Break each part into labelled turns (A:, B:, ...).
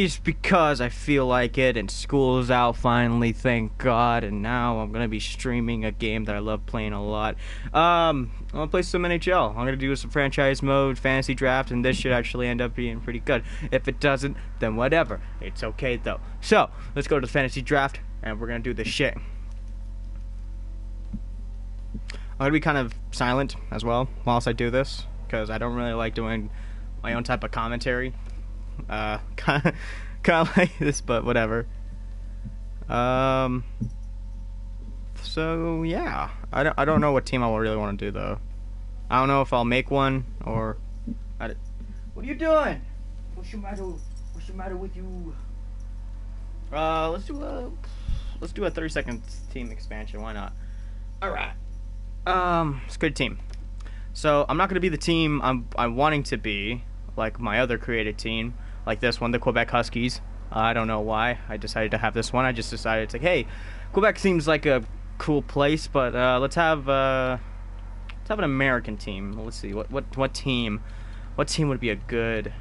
A: just because I feel like it, and school's out finally, thank God, and now I'm gonna be streaming a game that I love playing a lot. Um, I'm gonna play some NHL. I'm gonna do some franchise mode, fantasy draft, and this should actually end up being pretty good. If it doesn't, then whatever. It's okay though. So let's go to the fantasy draft, and we're gonna do this shit. I'm gonna be kind of silent as well whilst I do this because I don't really like doing my own type of commentary. Uh, kind of, kind of like this, but whatever. Um. So yeah, I don't, I don't know what team I will really want to do though. I don't know if I'll make one or. What are you doing? What's your matter? What's the matter with you? Uh, let's do a let's do a 30 second team expansion. Why not? All right. Um, it's a good team. So I'm not to be the team I'm I'm wanting to be, like my other created team, like this one, the Quebec Huskies. I don't know why I decided to have this one. I just decided it's like, hey, Quebec seems like a cool place, but uh, let's have uh, let's have an American team. Let's see what what what team, what team would be a good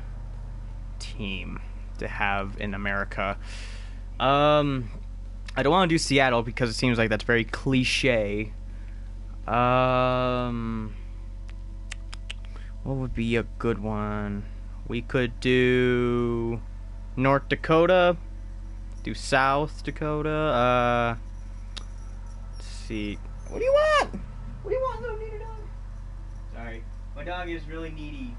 A: team to have in America. Um, I don't want to do Seattle because it seems like that's very cliche. Um, what would be a good one? We could do North Dakota, do South Dakota. Uh, let's see. What do you want? What do you want, little needy dog? Sorry, my dog is really needy.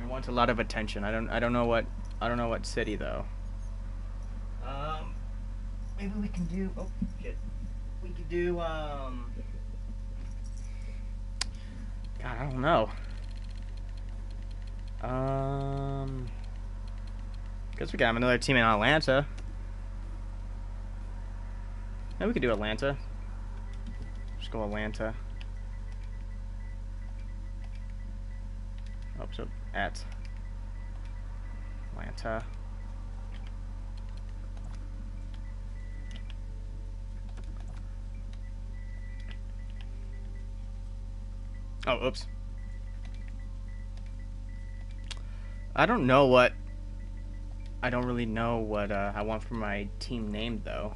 A: He wants a lot of attention. I don't. I don't know what. I don't know what city though. Um, maybe we can do. Oh shit. We could do. Um. God, I don't know. Um. Guess we got another team in Atlanta. Maybe we could do Atlanta. Just go Atlanta. Oh, so at Atlanta. Oh, oops. I don't know what. I don't really know what uh, I want for my team name though.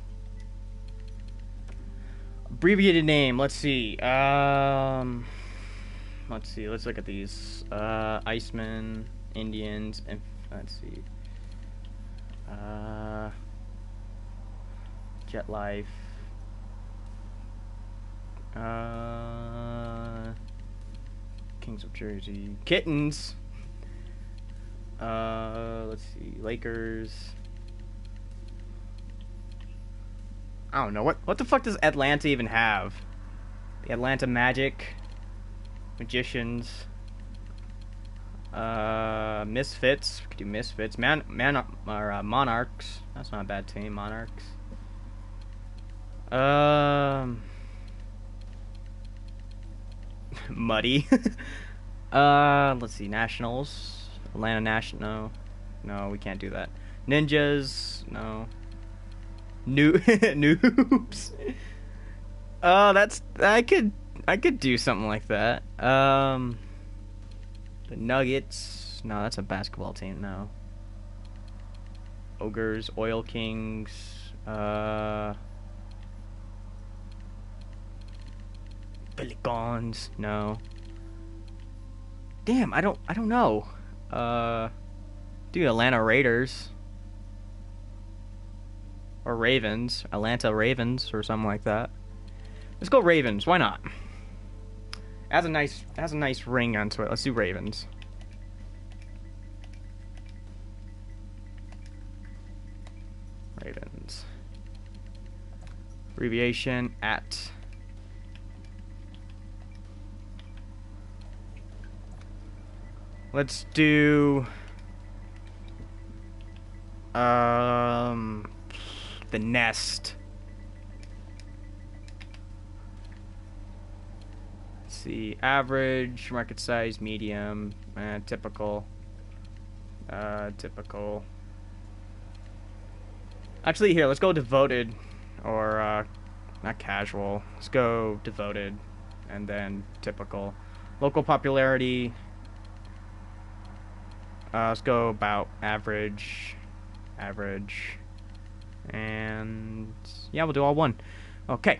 A: Abbreviated name. Let's see. Um, let's see. Let's look at these. Uh, Iceman, Indians, and let's see. Uh, Jet Life. Uh, Kings of Jersey. Kittens. Uh, let's see. Lakers. I don't know what what the fuck does Atlanta even have? The Atlanta Magic, Magicians, uh, Misfits. We could do Misfits. Man, man, or uh, Monarchs. That's not a bad team. Monarchs. Um, Muddy. uh, let's see. Nationals. Atlanta National. No, no, we can't do that. Ninjas. No. New noobs. Oh, that's I could I could do something like that. Um, the Nuggets. No, that's a basketball team. No. Ogres, Oil Kings. Uh. Pelicans. No. Damn, I don't I don't know. Uh, do Atlanta Raiders or Ravens, Atlanta Ravens or something like that. Let's go Ravens. Why not? Has a nice has a nice ring onto it. Let's do Ravens. Ravens. Abbreviation at Let's do um the nest. Let's see, average, market size, medium, uh, typical, uh, typical. Actually, here, let's go devoted, or uh, not casual. Let's go devoted, and then typical. Local popularity, uh, let's go about average. average. And yeah, we'll do all one. Okay.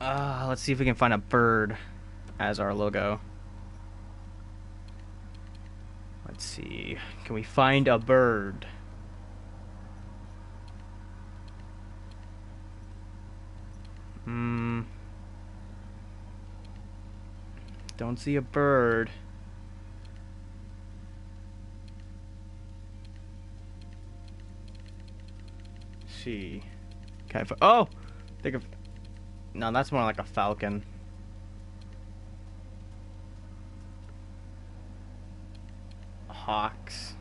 A: Uh, let's see if we can find a bird as our logo. Let's see. Can we find a bird? Hmm. Don't see a bird. see. Okay. Oh, think of. No, that's more like a falcon. Hawks.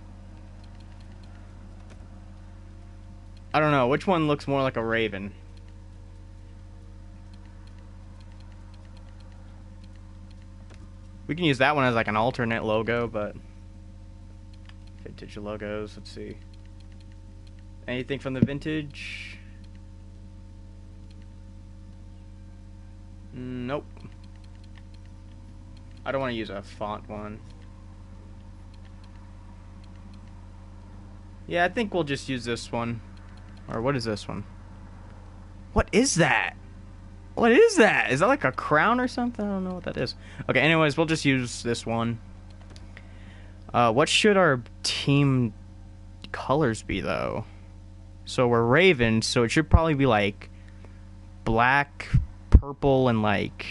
A: I don't know. Which one looks more like a raven? We can use that one as like an alternate logo, but vintage logos. Let's see. Anything from the vintage? Nope. I don't want to use a font one. Yeah, I think we'll just use this one. Or what is this one? What is that? What is that? Is that like a crown or something? I don't know what that is. Okay, anyways, we'll just use this one. Uh, what should our team colors be, though? So we're ravens, so it should probably be like black, purple, and like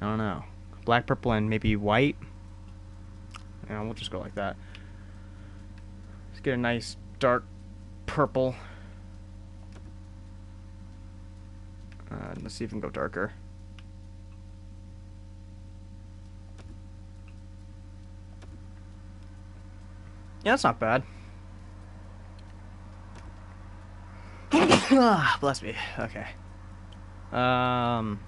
A: I don't know, black, purple, and maybe white. Yeah, we'll just go like that. Let's get a nice dark purple. Uh, let's see if we can go darker. Yeah, that's not bad. ah, bless me. Okay. Um.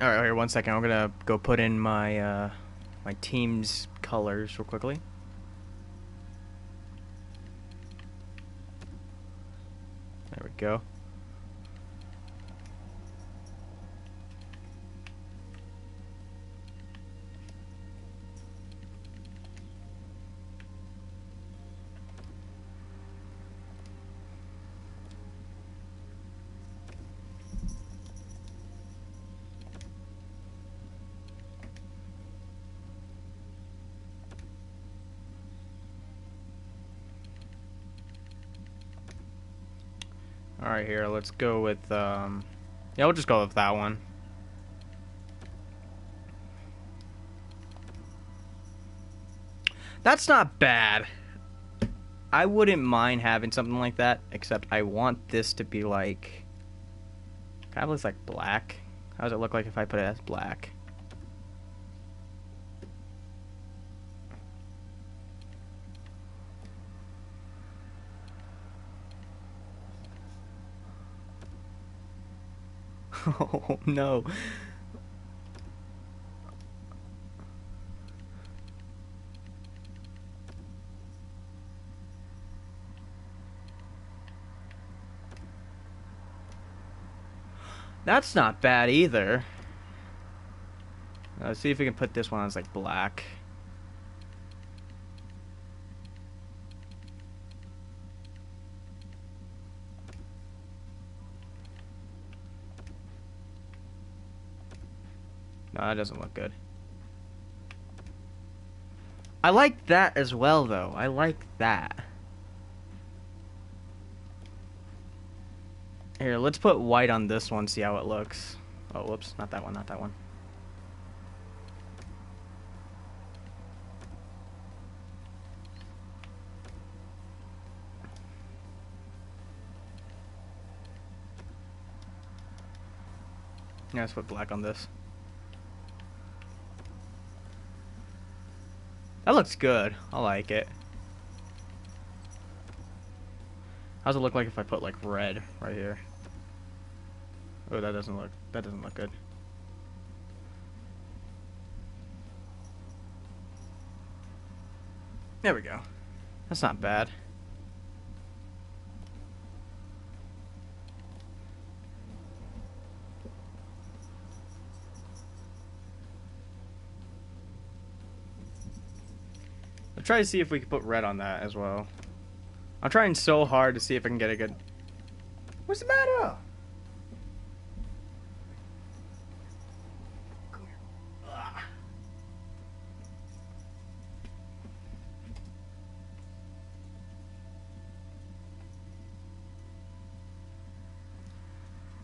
A: All right, here, one second. I'm gonna go put in my uh, my team's colors real quickly. There we go. Alright, here, let's go with, um... Yeah, we'll just go with that one. That's not bad. I wouldn't mind having something like that, except I want this to be like... Kind of looks like black. How does it look like if I put it as black? Oh no. That's not bad either. Let's see if we can put this one as like black. Uh, that doesn't look good. I like that as well, though. I like that. Here, let's put white on this one, see how it looks. Oh, whoops. Not that one, not that one. Yeah, let's put black on this. That looks good. I like it. How does it look like if I put like red right here? Oh, that doesn't look that doesn't look good. There we go. That's not bad. Try to see if we can put red on that as well. I'm trying so hard to see if I can get a good... What's the matter?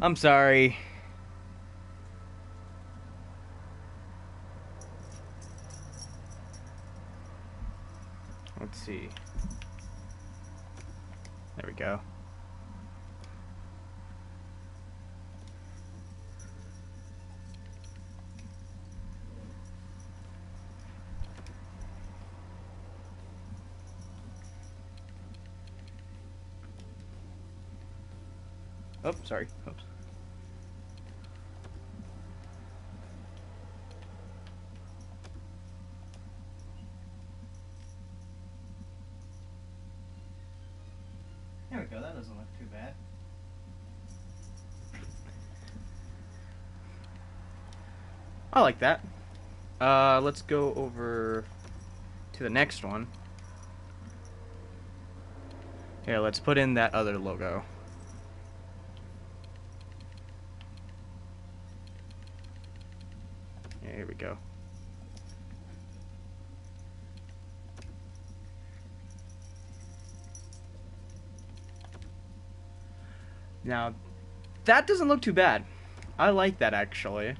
A: I'm sorry. Let's see. There we go. Oh, sorry. Oops. There we go. That doesn't look too bad. I like that. Uh, let's go over to the next one. Here, let's put in that other logo. Yeah, here we go. Now, that doesn't look too bad. I like that actually.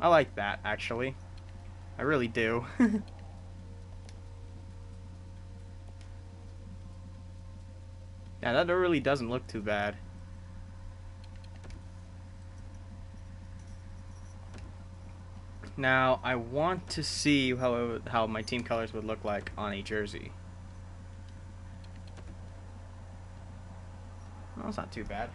A: I like that actually. I really do. yeah, that really doesn't look too bad. Now, I want to see how how my team colors would look like on a jersey. Well, that's not too bad.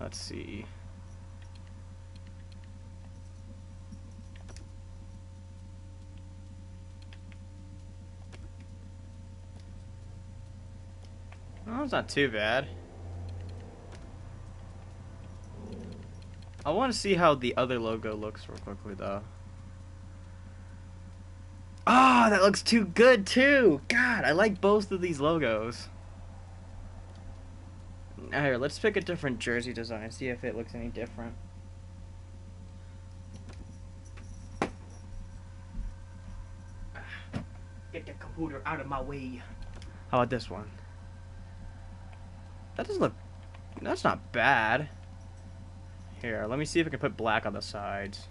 A: Let's see. Well, it's not too bad. I want to see how the other logo looks real quickly, though. Ah, that looks too good, too! God, I like both of these logos. Here, let's pick a different jersey design, see if it looks any different. Get the computer out of my way. How about this one? That doesn't look. That's not bad. Here, let me see if I can put black on the sides.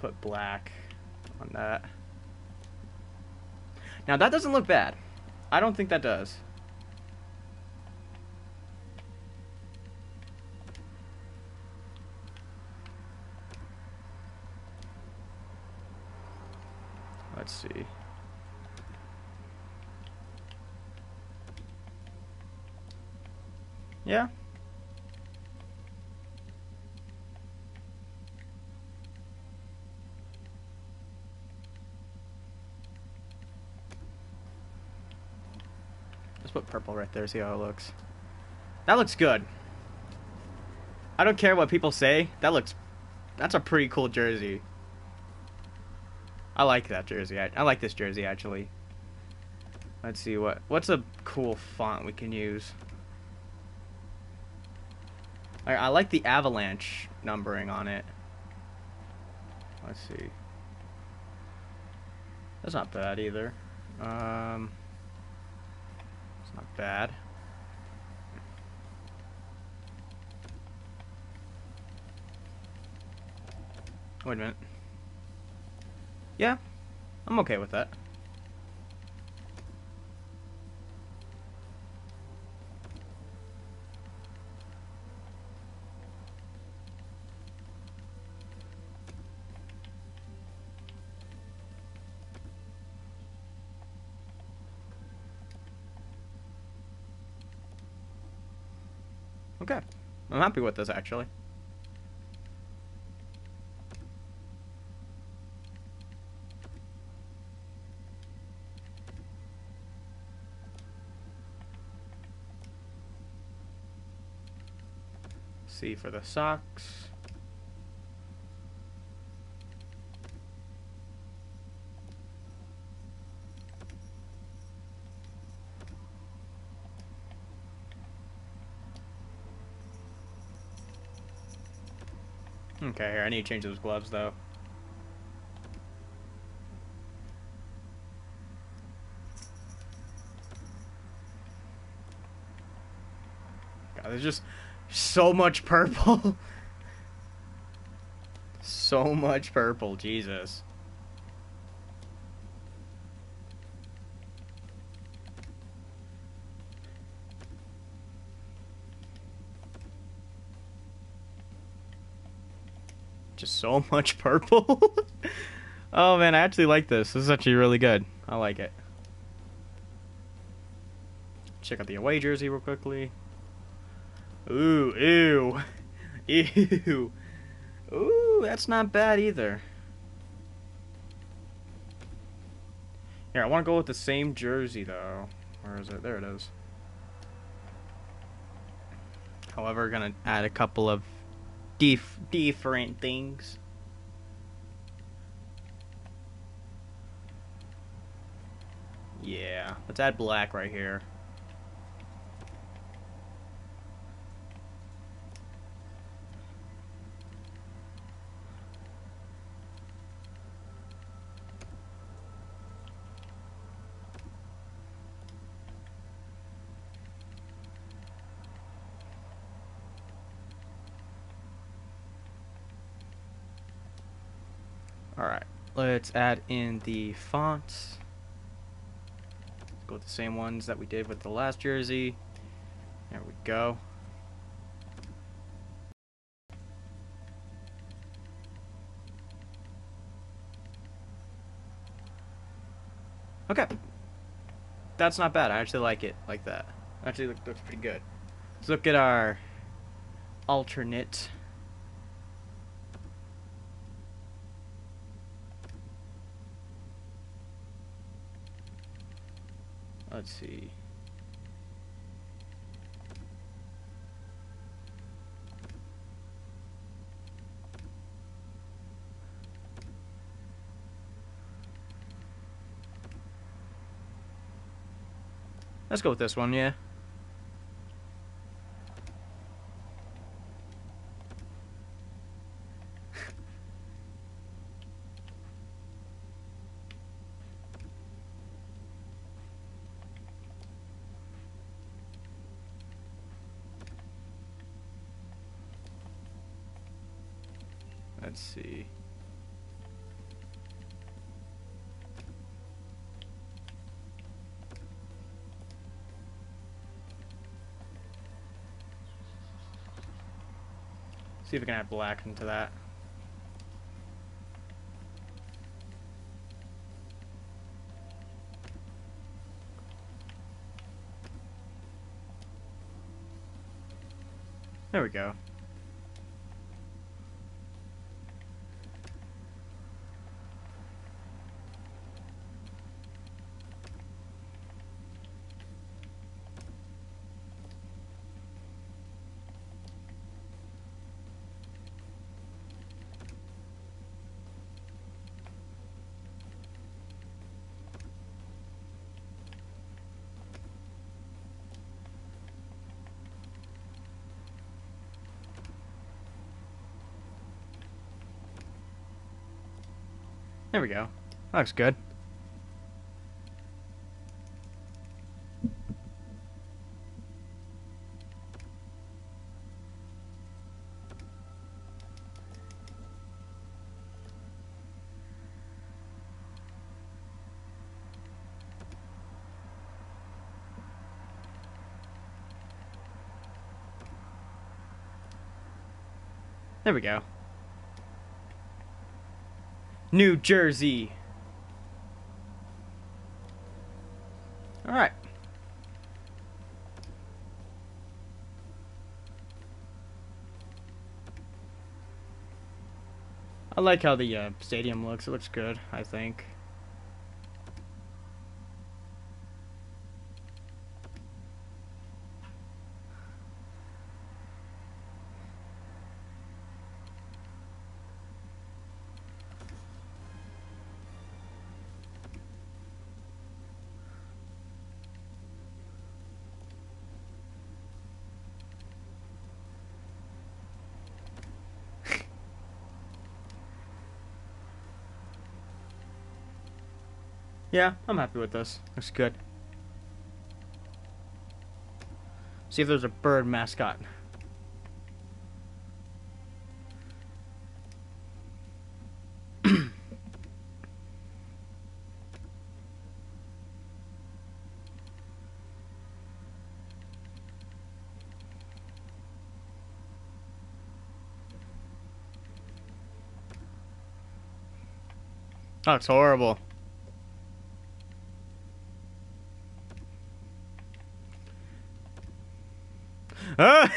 A: Put black on that. Now that doesn't look bad. I don't think that does. Let's see. Yeah. Let's put purple right there, see how it looks. That looks good. I don't care what people say. That looks... That's a pretty cool jersey. I like that jersey. I, I like this jersey, actually. Let's see, what what's a cool font we can use? I, I like the avalanche numbering on it. Let's see. That's not bad either. Um, bad. Wait a minute. Yeah, I'm okay with that. I'm happy with this actually. See for the socks. Okay, here, I need to change those gloves, though. God, there's just so much purple. so much purple, Jesus. So much purple. oh man, I actually like this. This is actually really good. I like it. Check out the away jersey real quickly. Ooh, ew. Ew. Ooh, that's not bad either. Here, I want to go with the same jersey, though. Where is it? There it is. However, gonna add a couple of dif different things. Yeah, let's add black right here. Alright, let's add in the fonts. Go with the same ones that we did with the last jersey. There we go. Okay. That's not bad. I actually like it like that. Actually look, looks pretty good. Let's look at our alternate Let's see. Let's go with this one, yeah. Let's see. See if we can add black into that. There we go. There we go. That looks good. There we go. New Jersey. All right. I like how the uh, stadium looks. It looks good, I think. Yeah, I'm happy with this. Looks good. See if there's a bird mascot. Oh, That's horrible. Ah!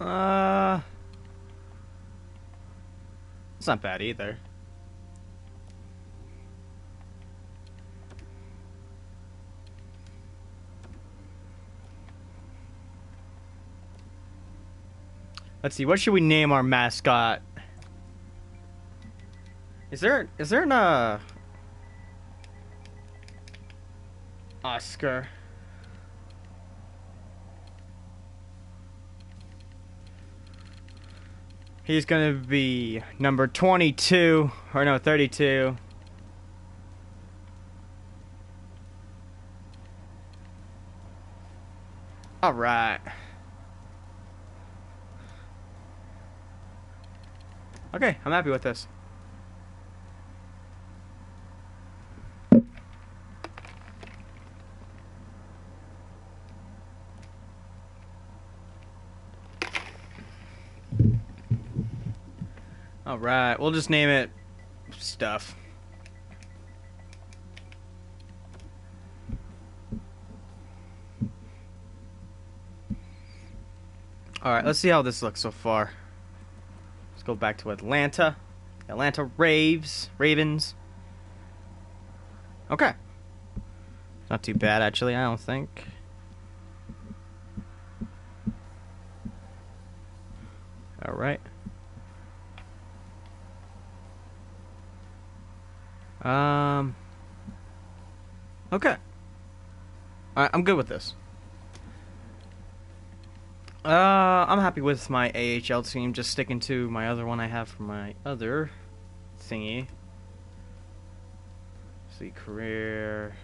A: Uh, it's not bad either. Let's see. What should we name our mascot? Is there is there an uh Oscar? He's gonna be number 22, or no, 32. All right. Okay, I'm happy with this. All right, we'll just name it stuff. All right, let's see how this looks so far. Let's go back to Atlanta. Atlanta Raves, Ravens. Okay. Not too bad actually, I don't think. All right. Um. Okay. Alright, I'm good with this. Uh, I'm happy with my AHL team. Just sticking to my other one I have for my other thingy. see, career.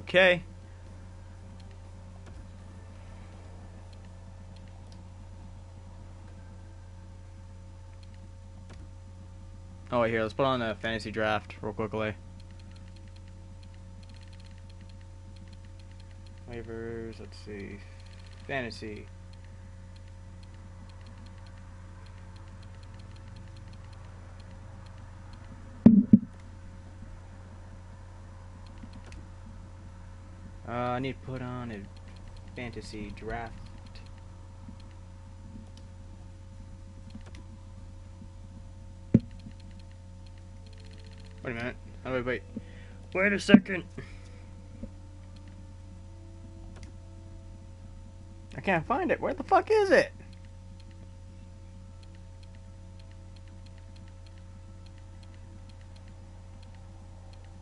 A: Okay. Oh, wait, here, let's put on a fantasy draft real quickly. Waivers, let's see. Fantasy. Uh, I need to put on a fantasy draft. Wait a minute. Oh, wait, wait. Wait a second. Can't find it. Where the fuck is it?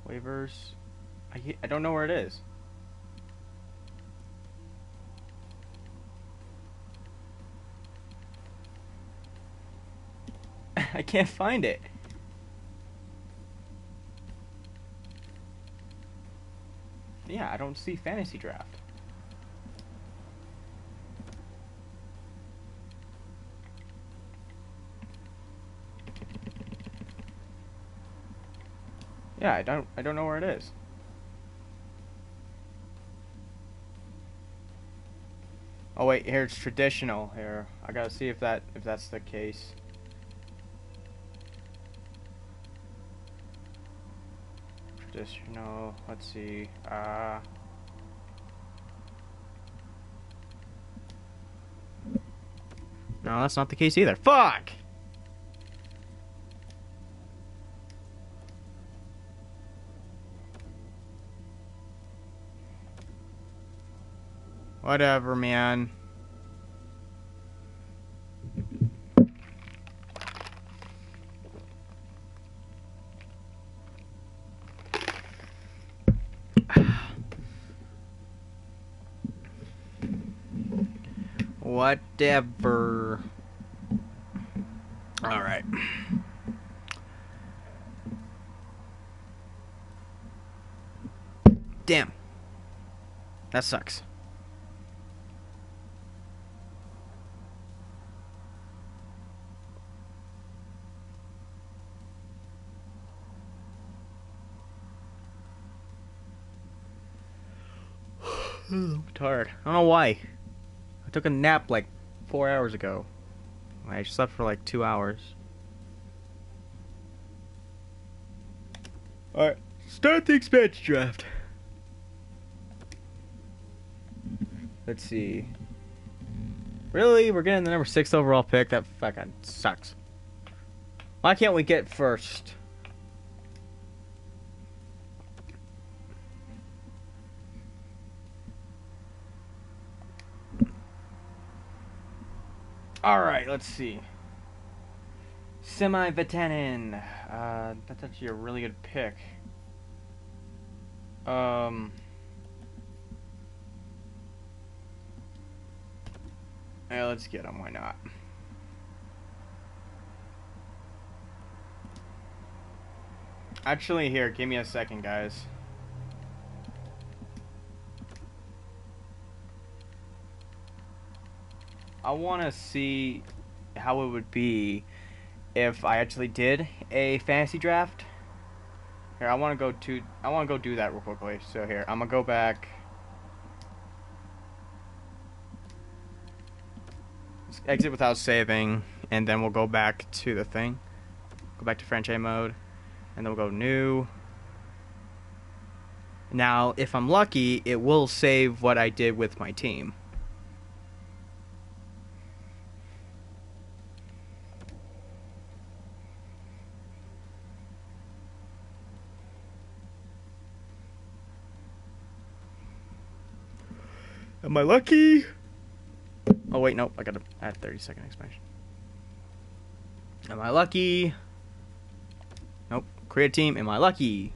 A: Waivers. I, I don't know where it is. I can't find it. Yeah, I don't see fantasy draft. Yeah, I don't I don't know where it is. Oh wait, here it's traditional here. I gotta see if that if that's the case. Traditional, let's see. Uh No, that's not the case either. Fuck! Whatever, man. Whatever. All right. Damn. That sucks. I'm tired. I don't know why. I took a nap like four hours ago. I slept for like two hours. Alright, start the expansion draft. Let's see. Really? We're getting the number six overall pick? That fucking sucks. Why can't we get first? Alright, let's see. Sami Vatanen. Uh, that's actually a really good pick. Um. Yeah, let's get him. Why not? Actually, here, give me a second, guys. I want to see how it would be if I actually did a fantasy draft. Here, I want to go to I want to go do that real quickly. So here, I'm gonna go back. Exit without saving, and then we'll go back to the thing. Go back to franchise mode, and then we'll go new. Now, if I'm lucky, it will save what I did with my team. Am I lucky? Oh wait, nope. I gotta add 30 second expansion. Am I lucky? Nope. Create a team. Am I lucky?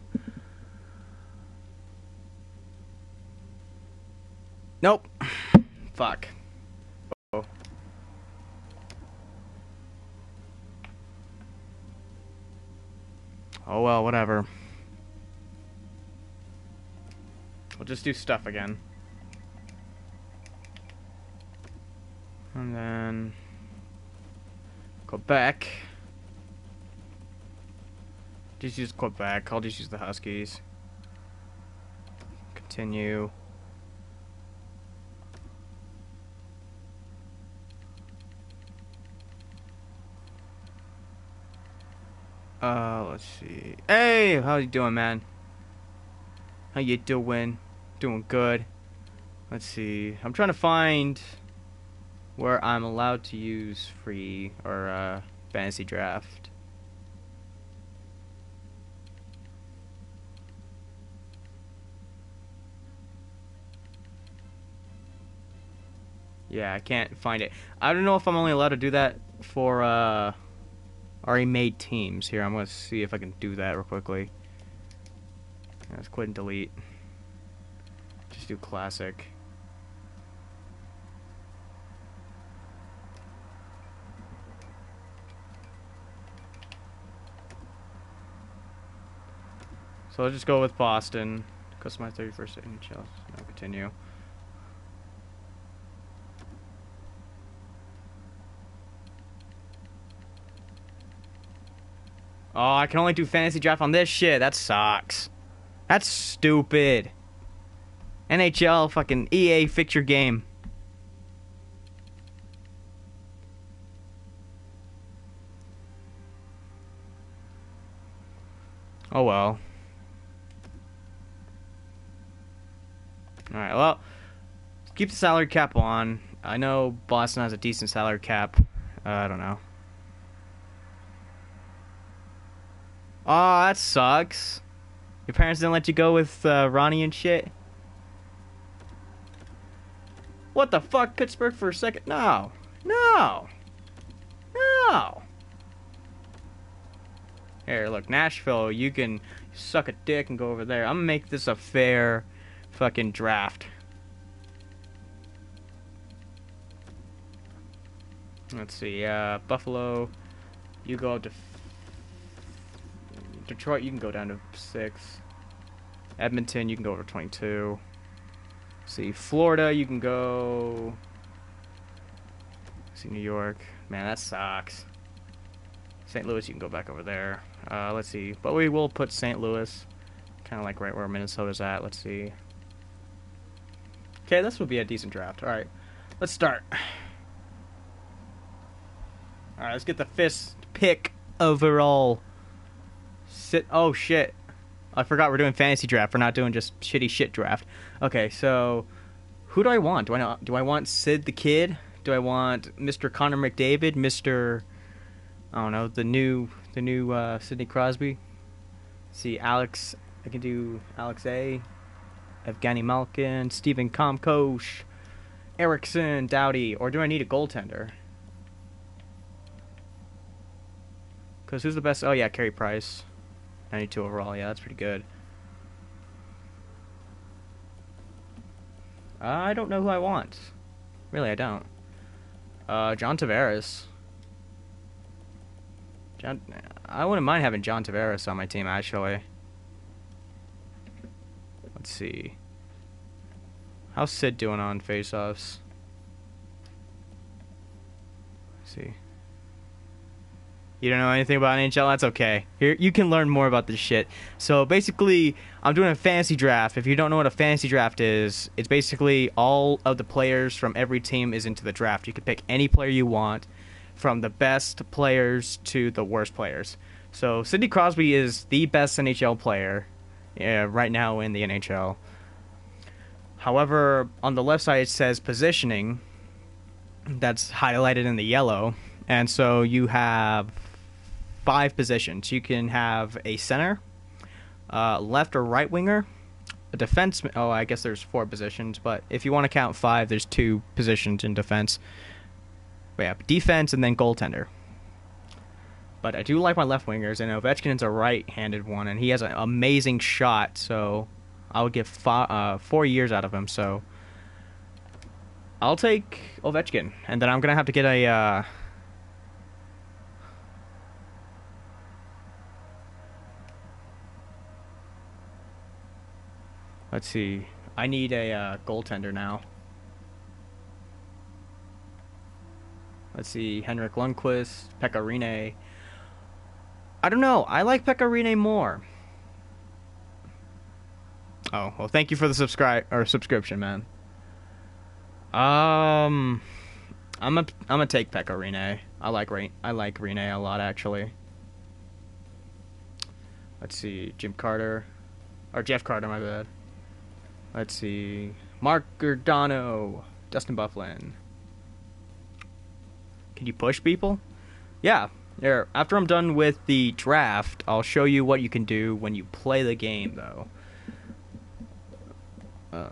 A: Nope. Fuck. Oh. Oh well, whatever. We'll just do stuff again. And then Quebec. Just use Quebec. I'll just use the Huskies. Continue. Uh, let's see. Hey, how you doing, man? How you doing? Doing good. Let's see. I'm trying to find where I'm allowed to use free or uh, fantasy draft. Yeah, I can't find it. I don't know if I'm only allowed to do that for uh, already made teams. Here, I'm gonna see if I can do that real quickly. Let's quit and delete. Just do classic. So let's just go with Boston. Customize 31st NHL. Now continue. Oh, I can only do fantasy draft on this shit. That sucks. That's stupid. NHL fucking EA fix your game. Oh well. Alright, well, keep the salary cap on. I know Boston has a decent salary cap. Uh, I don't know. Oh, that sucks. Your parents didn't let you go with uh, Ronnie and shit? What the fuck? Pittsburgh for a second? No. No. No. Here, look, Nashville, you can suck a dick and go over there. I'm gonna make this a fair fucking draft. Let's see, uh, Buffalo, you go to Detroit, you can go down to six. Edmonton, you can go over 22. see, Florida, you can go. see, New York. Man, that sucks. St. Louis, you can go back over there. Uh, let's see, but we will put St. Louis, kind of like right where Minnesota's at. Let's see. Okay, this would be a decent draft. All right, let's start. All right, let's get the fist pick overall. Sit. Oh shit! I forgot we're doing fantasy draft. We're not doing just shitty shit draft. Okay, so who do I want? Do I not, do I want Sid the Kid? Do I want Mr. Connor McDavid? Mr. I don't know the new the new uh, Sidney Crosby. see Alex. I can do Alex A. Evgeny Malkin, Steven Stamkos, Erickson, Doughty, or do I need a goaltender? Because who's the best? Oh, yeah, Carey Price. 92 overall. Yeah, that's pretty good. I don't know who I want. Really, I don't. Uh, John Tavares. John, I wouldn't mind having John Tavares on my team, actually. Let's see. How's Sid doing on face-offs? see. You don't know anything about NHL? That's okay. Here, you can learn more about this shit. So basically, I'm doing a fantasy draft. If you don't know what a fantasy draft is, it's basically all of the players from every team is into the draft. You can pick any player you want, from the best players to the worst players. So Sidney Crosby is the best NHL player uh, right now in the NHL. However, on the left side it says positioning. That's highlighted in the yellow, and so you have five positions. You can have a center, uh, left or right winger, a defense. Oh, I guess there's four positions, but if you want to count five, there's two positions in defense. But yeah, defense and then goaltender. But I do like my left wingers, and Ovechkin's a right-handed one, and he has an amazing shot. So I would get five, uh, four years out of him. So I'll take Ovechkin, and then I'm gonna have to get a. Uh, Let's see. I need a uh, goaltender now. Let's see. Henrik Lundqvist, Pekka Rinne. I don't know. I like Pekka Rinne more. Oh well, thank you for the subscribe or subscription, man. Um, I'm a I'm gonna take Pekka Rinne. I like Rinne. I like Rinne a lot actually. Let's see, Jim Carter, or Jeff Carter, my bad. Let's see. Mark Giordano. Dustin Byfuglien. Can you push people? Yeah. There. After I'm done with the draft, I'll show you what you can do when you play the game, though. Uh,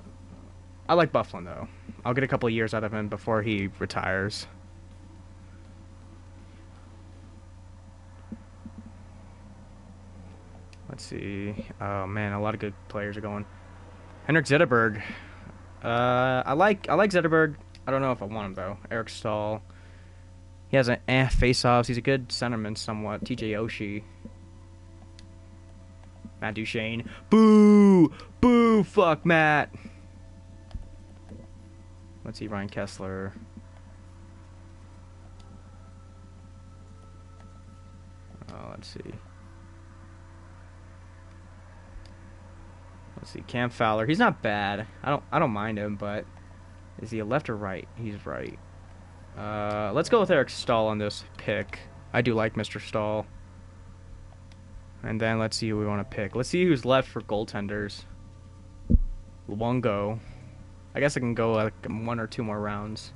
A: I like Byfuglien, though. I'll get a couple years out of him before he retires. Let's see. Oh man, a lot of good players are going. Henrik Zetterberg. Uh, I like I like Zetterberg. I don't know if I want him though. Eric Staal. He has an eh face-offs. He's a good centerman somewhat. TJ Oshie. Matt Duchene. Boo! Boo! Fuck Matt. Let's see, Ryan Kesler. Oh, let's see. Let's see, Cam Fowler. He's not bad. I don't I don't mind him, but is he a left or right? He's right. Uh, let's go with Eric Staal on this pick. I do like Mr. Staal. And then let's see who we want to pick. Let's see who's left for goaltenders. Luongo. I guess I can go like one or two more rounds.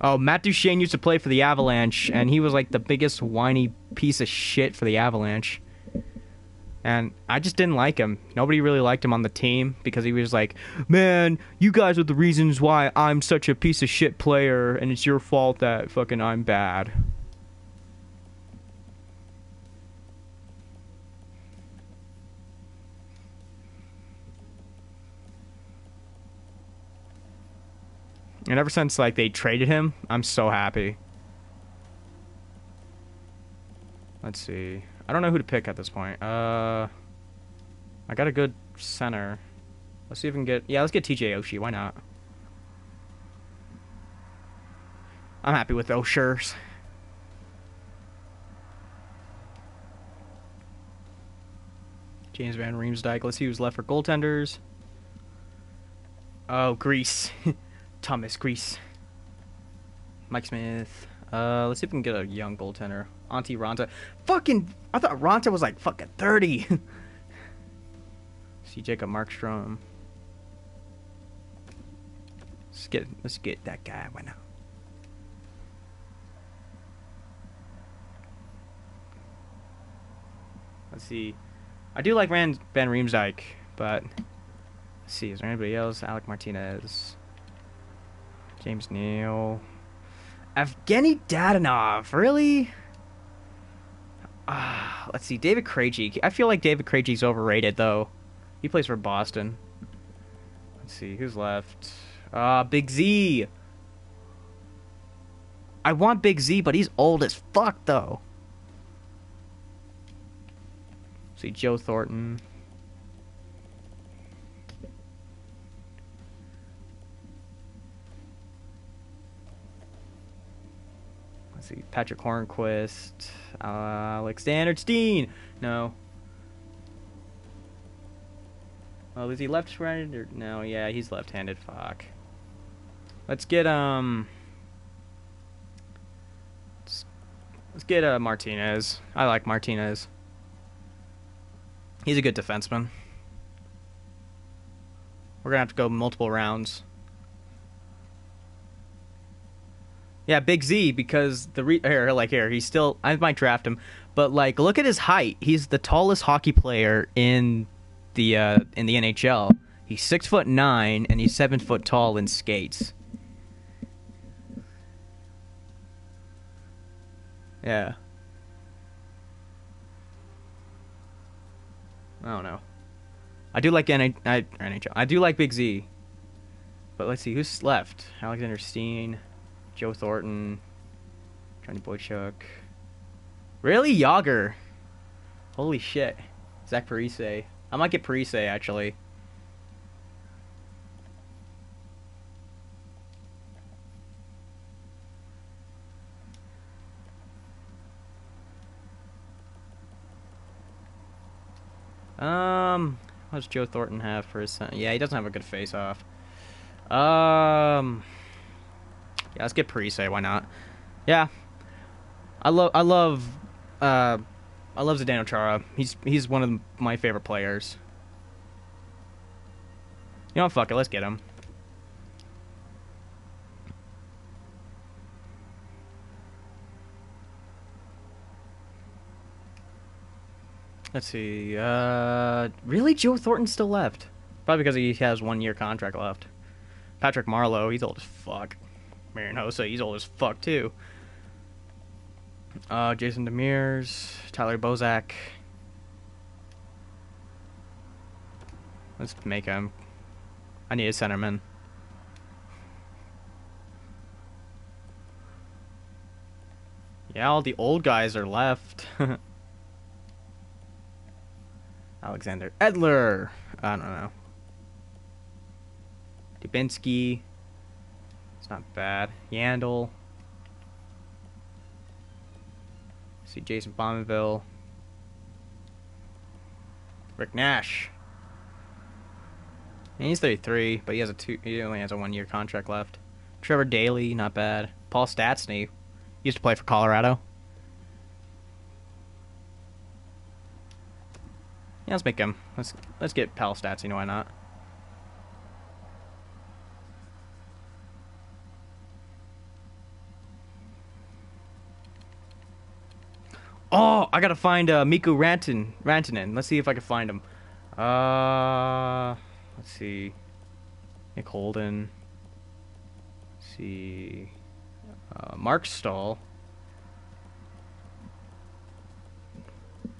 A: Oh, Matt Duchene used to play for the Avalanche, and he was like the biggest whiny piece of shit for the Avalanche. And I just didn't like him. Nobody really liked him on the team because he was like, man, you guys are the reasons why I'm such a piece of shit player, and it's your fault that fucking I'm bad. And ever since like they traded him, I'm so happy. Let's see. I don't know who to pick at this point. Uh, I got a good center. Let's see if we can get. Yeah, let's get TJ Oshie. Why not? I'm happy with those. James Van Riemsdyk. Let's see who's left for goaltenders. Oh, Greiss. Thomas Greiss. Mike Smith. Uh, let's see if we can get a young goaltender. Antti Raanta. Fucking, I thought Raanta was like fucking 30. see Jacob Markstrom. Let's get, let's get that guy. Why not? Let's see. I do like Van, Van Riemsdyk, but let's see. Is there anybody else? Alec Martinez. James Neal. Evgeny Dadonov, really? Uh, let's see, David Krejci. I feel like David Krejci's overrated, though. He plays for Boston. Let's see, who's left? Uh, Big Z. I want Big Z, but he's old as fuck, though. Let's see, Joe Thornton. Let's see, Patrick Hornqvist, uh, Alexander Steen. No. Oh, is he left-handed or no? Yeah, he's left-handed. Fuck. Let's get um. Let's, let's get uh, Martinez. I like Martinez. He's a good defenseman. We're gonna have to go multiple rounds. Yeah, Big Z because the re- here, like here, he's still. I might draft him, but like, look at his height. He's the tallest hockey player in the uh, in the NHL. He's six foot nine and he's seven foot tall in skates. Yeah. I don't know. I do like NHL. I do like Big Z. But let's see who's left. Alexander Steen. Joe Thornton, Johnny Boychuk. Really? Jagr. Holy shit. Zach Parise. I might get Parise, actually. Um, what does Joe Thornton have for his son? Yeah, he doesn't have a good face-off. Um... Yeah, let's get Parise. Why not? Yeah, I love I love uh, I love Zdeno Chara. He's he's one of my favorite players. You know, fuck it. Let's get him. Let's see. Uh, really, Joe Thornton's still left. Probably because he has one year contract left. Patrick Marleau, he's old as fuck. Marian Hossa, he's old as fuck too. Uh, Jason Demers, Tyler Bozak. Let's make him. I need a centerman. Yeah, all the old guys are left. Alexander Edler. I don't know. Dubinsky. Not bad. Yandle. See Jason Bonneville. Rick Nash. And he's 33, but he has a two. He only has a one-year contract left. Trevor Daley, not bad. Paul Stastny, used to play for Colorado. Yeah, let's make him. Let's let's get Paul Stastny. Why not? Oh, I gotta find uh, Mikko Rantanen. Rantanen. Let's see if I can find him. Uh, let's see. Nick Holden. Let's see. Uh, Marc Staal.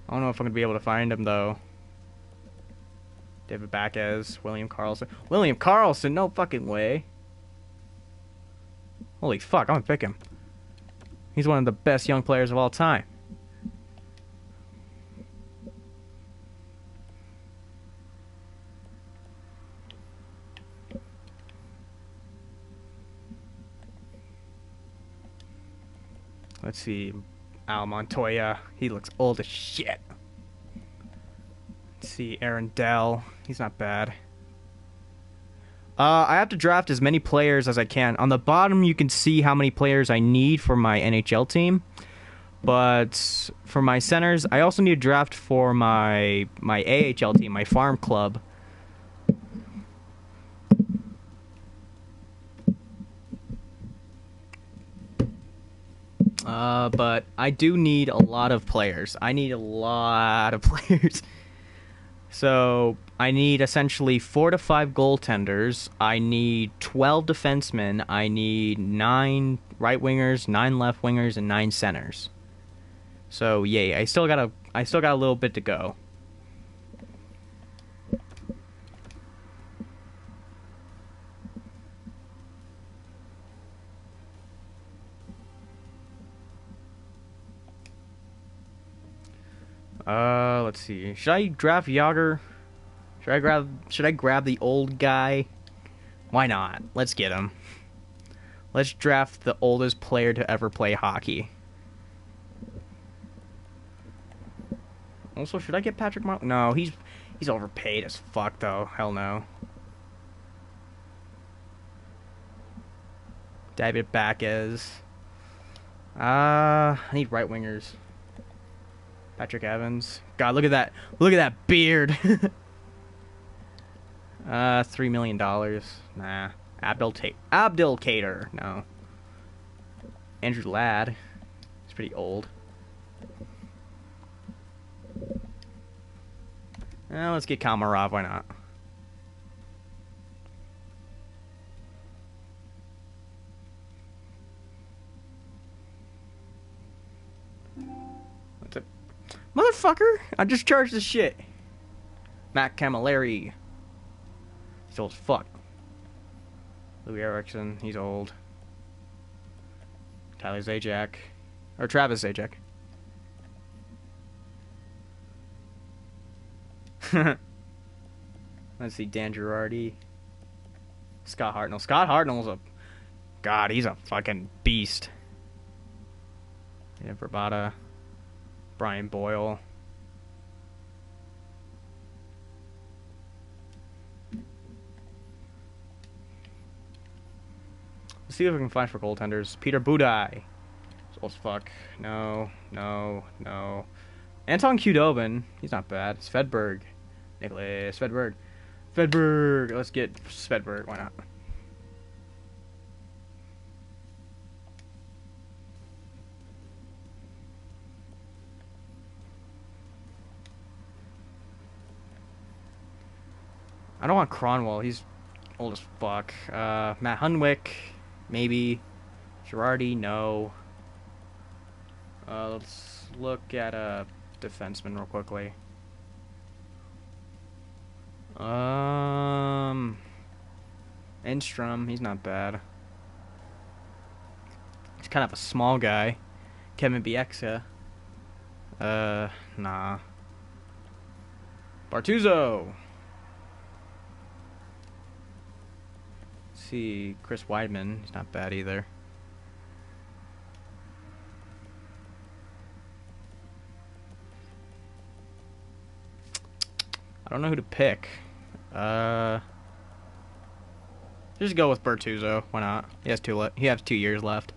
A: I don't know if I'm gonna be able to find him though. David Backes, William Karlsson. William Karlsson, no fucking way. Holy fuck, I'm gonna pick him. He's one of the best young players of all time. Let's see. Al Montoya. He looks old as shit. Let's see. Aaron Dell. He's not bad. Uh, I have to draft as many players as I can. On the bottom, you can see how many players I need for my NHL team. But for my centers, I also need to draft for my my AHL team, my farm club. Uh, but I do need a lot of players. I need a lot of players. So I need essentially four to five goaltenders. I need 12 defensemen. I need nine right wingers, nine left wingers, and nine centers. So yay! I still got a I still got a little bit to go. Uh, let's see. Should I draft Jagr? Should I grab? Should I grab the old guy? Why not? Let's get him. Let's draft the oldest player to ever play hockey. Also, should I get Patrick Mar? No, he's he's overpaid as fuck though. Hell no. David Backes. Uh, I need right wingers. Patrick Evans. God, look at that. Look at that beard. uh, three million dollars. Nah. Abdul Ta- Abdelkader. No. Andrew Ladd. He's pretty old. Uh, let's get Komarov. Why not? Motherfucker! I just charged the shit. Matt Cammalleri. He's old as fuck. Loui Eriksson, he's old. Tyler Zajac. Or Travis Zajac. Let's see, Dan Girardi. Scott Hartnell. Scott Hartnell's a God, he's a fucking beast. Yeah, Vrbata. Brian Boyle. Let's see if we can find for goaltenders. Peter Budaj. Old oh, as fuck. No, no, no. Anton Khudobin. He's not bad. Svedberg. Niklas Svedberg. Svedberg. Let's get Svedberg. Why not? I don't want Kronwall. He's old as fuck. Uh, Matt Hunwick, maybe. Girardi, no. Uh, let's look at a defenseman real quickly. Um, Enstrom, he's not bad. He's kind of a small guy. Kevin Bieksa. Uh, nah. Bortuzzo. See, Chris Wideman. He's not bad either. I don't know who to pick. Uh, just go with Bortuzzo. Why not? He has two. He has two years left.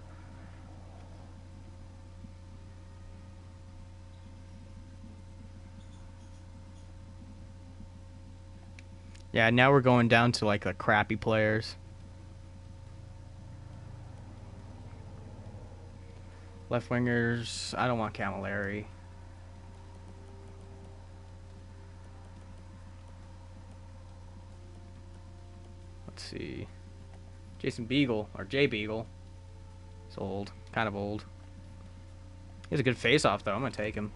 A: Yeah, now we're going down to like the crappy players. Left wingers, I don't want Cammalleri. Let's see. Jason Beagle, or Jay Beagle. He's old. Kind of old. He has a good face off, though. I'm going to take him.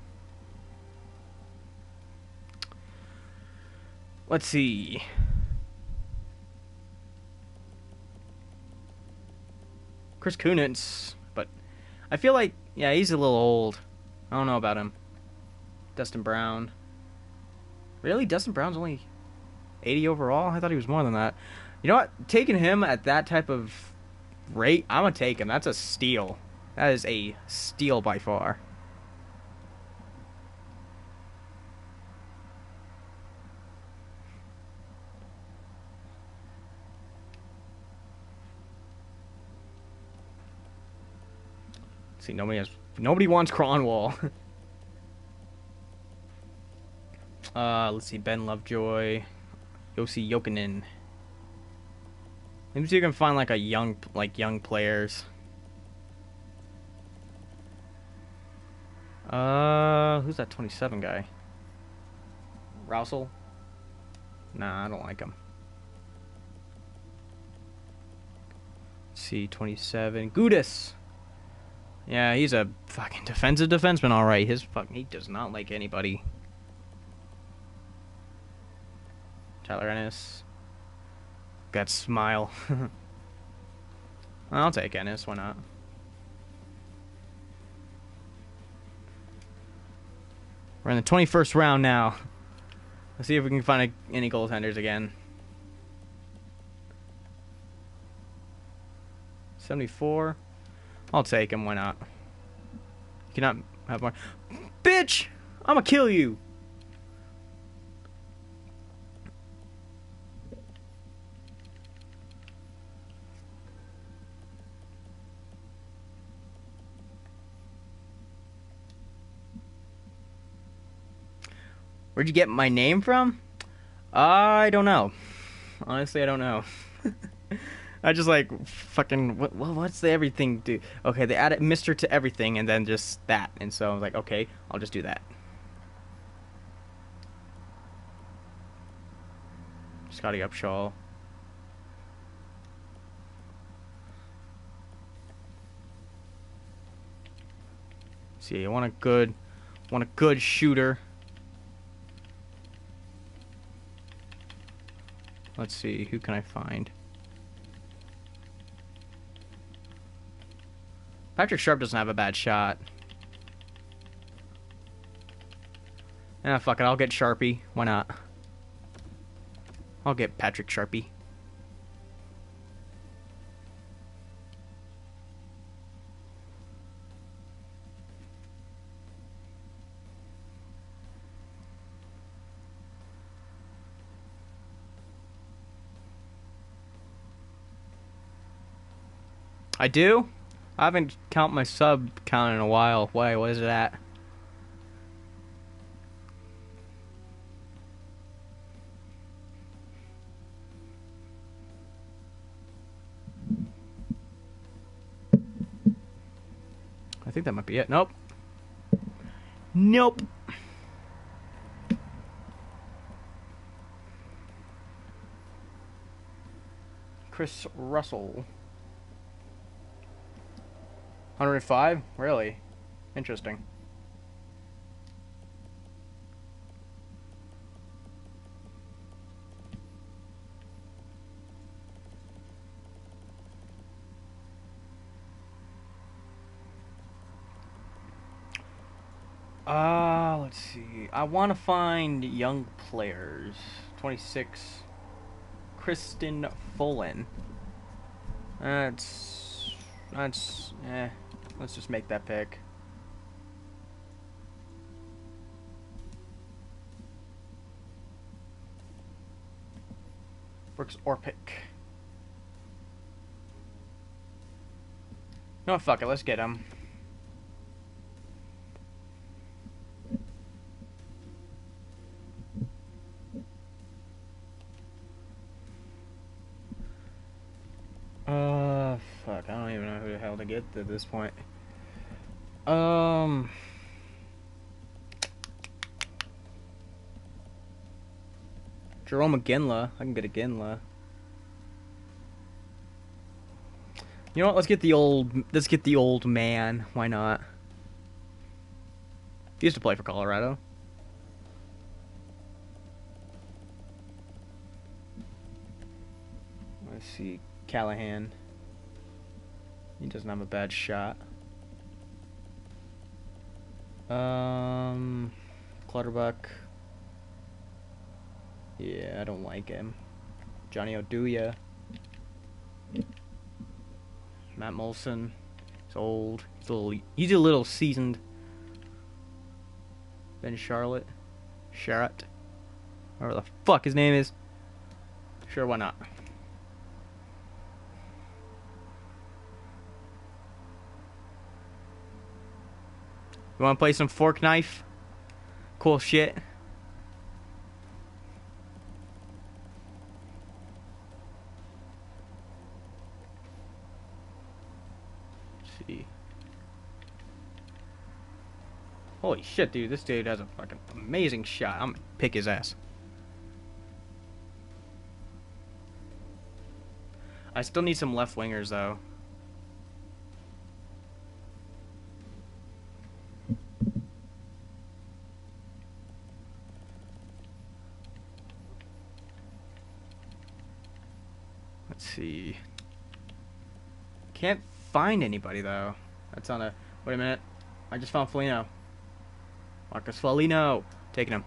A: Let's see. Chris Kunitz, I feel like yeah, he's a little old. I don't know about him. Dustin Brown. Really? Dustin Brown's only 80 overall? I thought he was more than that. You know what? Taking him at that type of rate, I'm to take him. That's a steal. That is a steal by far. See, nobody has. Nobody wants Kronwall. uh, let's see, Ben Lovejoy, Jussi Jokinen. Maybe you can find like a young, like young players. Uh, who's that 27 guy? Roussel? Nah, I don't like him. Let's see, 27. Gudas! Yeah, he's a fucking defensive defenseman, all right. His fucking he does not like anybody. Tyler Ennis. That smile. I'll take Ennis. Why not? We're in the 21st round now. Let's see if we can find a, any goaltenders again. 74. I'll take him. Why not? You cannot have more. Bitch! I'm gonna kill you! Where'd you get my name from? I don't know. Honestly, I don't know. I just like fucking what, what's the everything do? Okay, they added Mister to everything and then just that, and so I was like, okay, I'll just do that. Scottie Upshall. See, I want a good, want a good shooter. Let's see, who can I find? Patrick Sharp doesn't have a bad shot. Ah, fuck it. I'll get Sharpie. Why not? I'll get Patrick Sharpie. I do? I haven't count my sub count in a while. Why? What is it at? I think that might be it. Nope. Nope. Chris Russell. 105? Really? Interesting. Uh, let's see. I want to find young players. 26. Christian Folin. That's. That's. Eh. Let's just make that pick. Brooks Orpik. No, fuck it. Let's get him. Uh, fuck. I don't even know who the hell to get at this point. Um. Jarome Iginla. I can get a Ginla. You know what? Let's get the old. Let's get the old man. Why not? He used to play for Colorado. Let's see. Callahan. He doesn't have a bad shot. Um, Clutterbuck. Yeah, I don't like him. Johnny Oduya. Matt Moulson. He's old. He's a little. He's a little seasoned. Ben Charlotte. Sharrett. Whatever the fuck his name is. Sure, why not? You want to play some fork knife? Cool shit. See. Holy shit, dude. This dude has a fucking amazing shot. I'm gonna pick his ass. I still need some left wingers, though. Let's see. Can't find anybody though. That's on a. Wait a minute. I just found Foligno. Marcus Foligno. Taking him.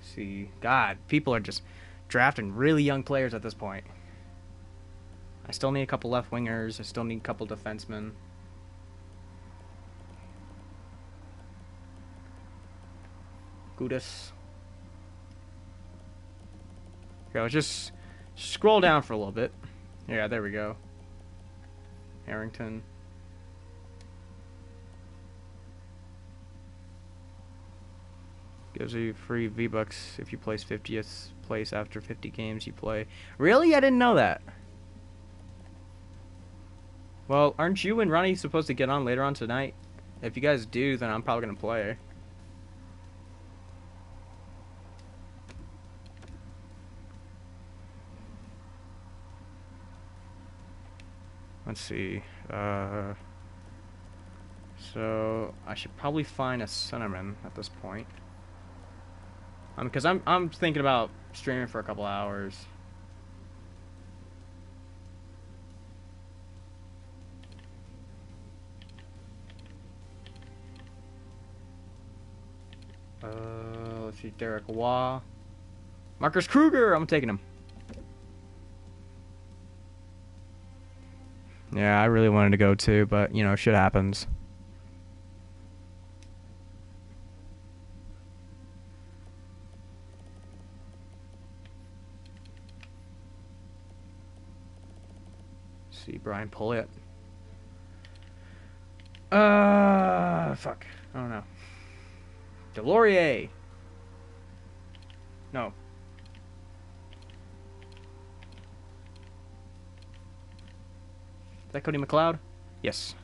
A: See. God, people are just drafting really young players at this point. I still need a couple left wingers. I still need a couple defensemen. Gudas. Okay, let's just scroll down for a little bit. Yeah, there we go. Harrington. Gives you free V-Bucks if you place 50th place after 50 games you play. Really? I didn't know that. Well, aren't you and Ronnie supposed to get on later on tonight? If you guys do, then I'm probably going to play. Let's see. Uh, so I should probably find a cinnamon at this point. Um, because I'm I'm thinking about streaming for a couple hours. Uh, let's see, Derek Waugh. Marcus Kruger, I'm taking him. Yeah, I really wanted to go too, but you know, shit happens. see, Brian Pullett. Uh, fuck. I don't know. Delorier. No. Is that Cody McLeod? Yes.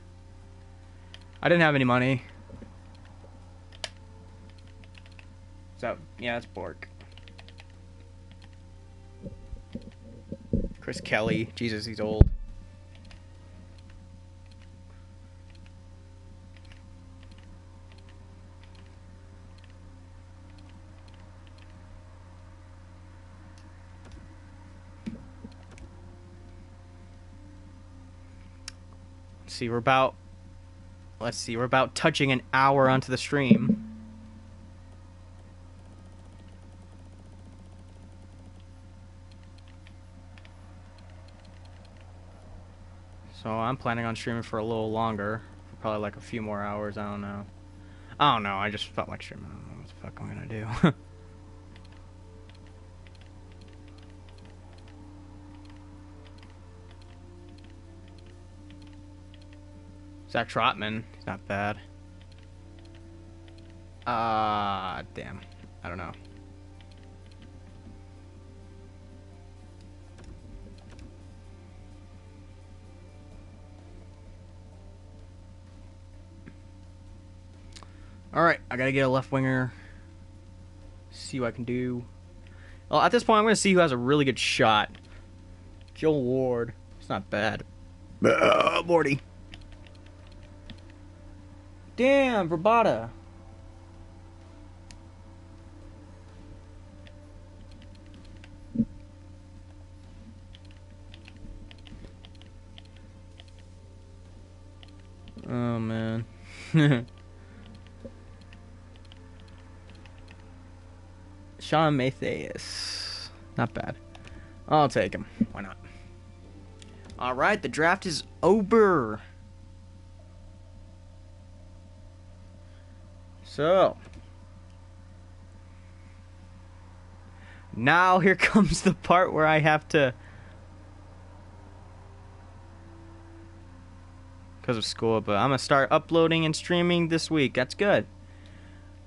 A: I didn't have any money. So, yeah, that's Bork. Chris Kelly. Jesus, he's old. See, we're about let's see, we're about touching an hour onto the stream. So I'm planning on streaming for a little longer, for probably like a few more hours. I don't know. I don't know. I just felt like streaming. I don't know what the fuck I'm gonna do. Zach Trotman, not bad. Ah, uh, damn. I don't know. Alright, I gotta get a left winger. See what I can do. Well, at this point, I'm gonna see who has a really good shot. Joel Ward. It's not bad. Uh, Morty. Damn, Vrbata. Oh man. Shawn Matthias. Not bad. I'll take him. Why not? Alright, the draft is over. So. Now here comes the part where I have to. Because of school, but I'm going to start uploading and streaming this week. That's good.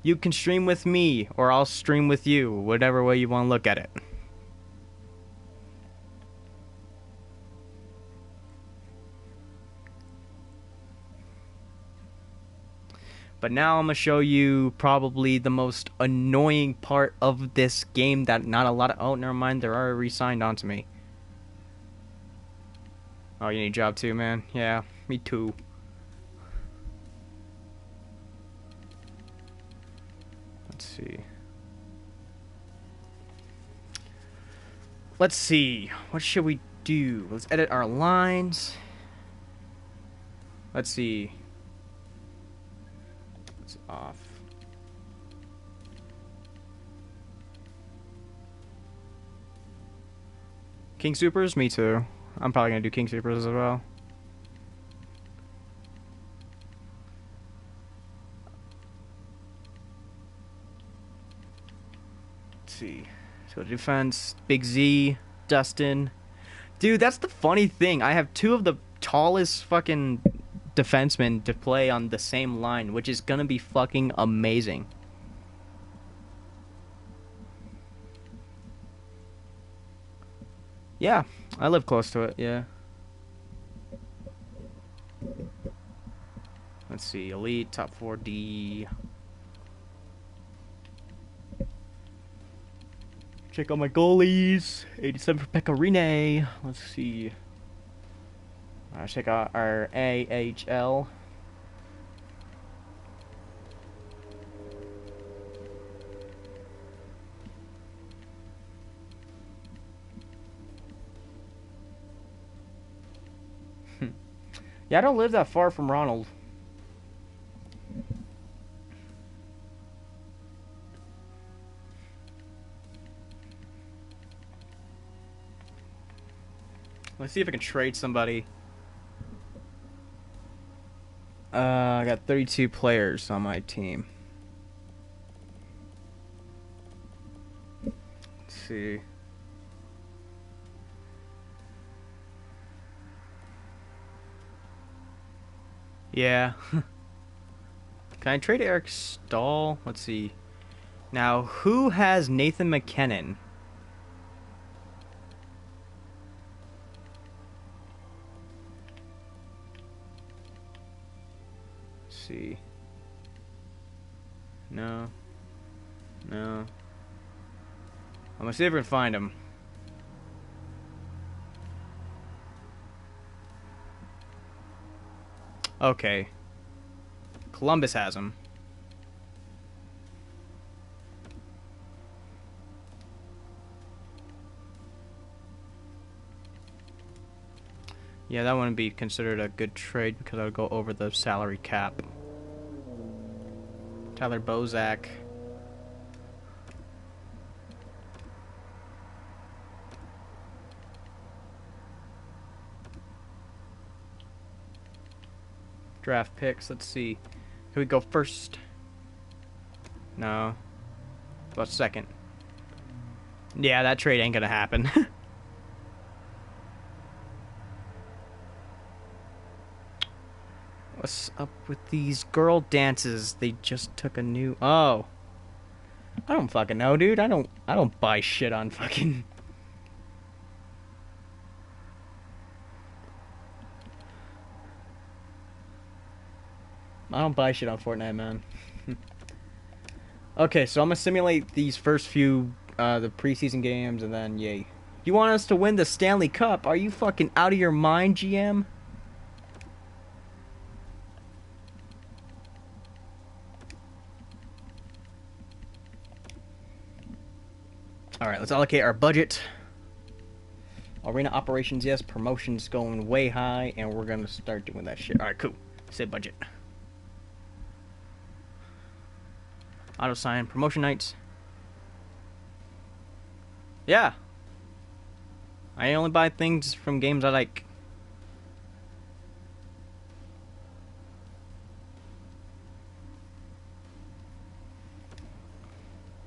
A: You can stream with me, or I'll stream with you, whatever way you want to look at it. But now I'm going to show you probably the most annoying part of this game that not a lot of... Oh, never mind. They're already re-signed onto me. Oh, you need a job too, man? Yeah, me too. Let's see. Let's see. What should we do? Let's edit our lines. Let's see off. King Supers? Me too. I'm probably gonna do King Supers as well. Let's see. So defense, Big Z, Dustin. Dude, that's the funny thing. I have two of the tallest fucking defensemen to play on the same line, which is gonna be fucking amazing. Yeah, I live close to it, yeah. Let's see, Elite, Top 4D. Check out my goalies. 87 for Pekka Rinne. Let's see. Uh, check out our AHL. yeah, I don't live that far from Ronald. Let's see if I can trade somebody. Uh, I got 32 players on my team. Let's see. Yeah. Can I trade Eric Staal? Let's see. Now, who has Nathan MacKinnon? See. No. No. I'm gonna see if we can find him. Okay. Columbus has him. Yeah, that wouldn't be considered a good trade because I would go over the salary cap. Tyler Bozak. Draft picks. Let's see. Can we go first? No. About second. Yeah, that trade ain't gonna happen. What's up with these girl dances? They just took a new. Oh. I don't fucking know, dude. I don't. I don't buy shit on fucking. I don't buy shit on Fortnite, man. okay, so I'm gonna simulate these first few uh, the preseason games, and then yay. You want us to win the Stanley Cup? Are you fucking out of your mind, GM? Right, let's allocate our budget. Arena operations, yes. Promotions going way high, and we're gonna start doing that shit. All right, cool. Say budget. Auto sign promotion nights. Yeah. I only buy things from games I like.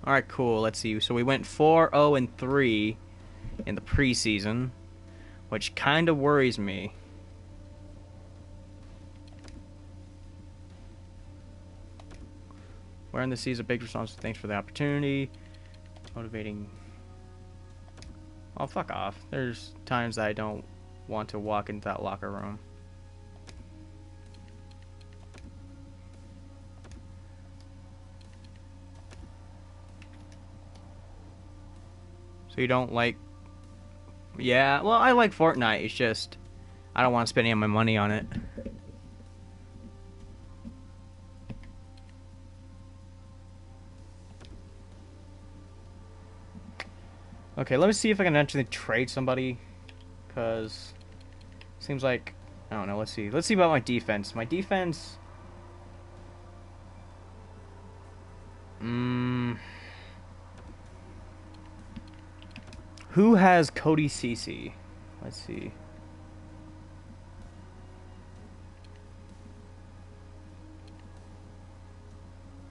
A: All right, cool. Let's see. So we went 4-0 and 3 in the preseason, which kind of worries me. Wearing the seas a big response. Thanks for the opportunity. Motivating. Oh, fuck off. There's times I don't want to walk into that locker room. So you don't like... Yeah, well, I like Fortnite. It's just... I don't want to spend any of my money on it. Okay, let me see if I can actually trade somebody. Because... Seems like... I don't know, let's see. Let's see about my defense. My defense... Who has Cody Ceci? Let's see.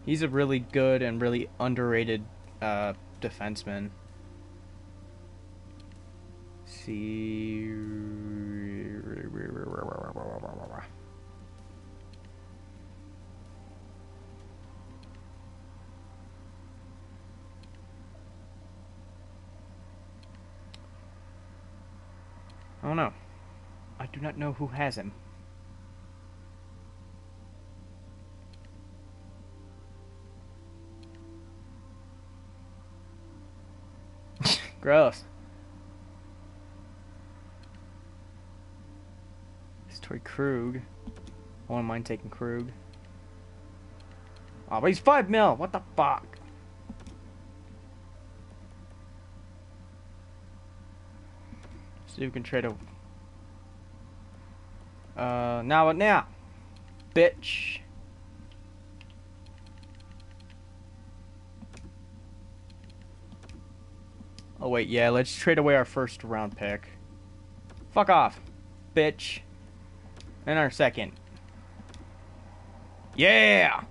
A: He's a really good and really underrated uh, defenseman. See. Do not know who has him. Gross. It's Torey Krug. I wouldn't mind taking Krug. Oh, but he's 5 mil. What the fuck? See if we can trade a... Uh, now what now? Bitch. Oh wait, yeah, let's trade away our first round pick. Fuck off, bitch. And our second. Yeah!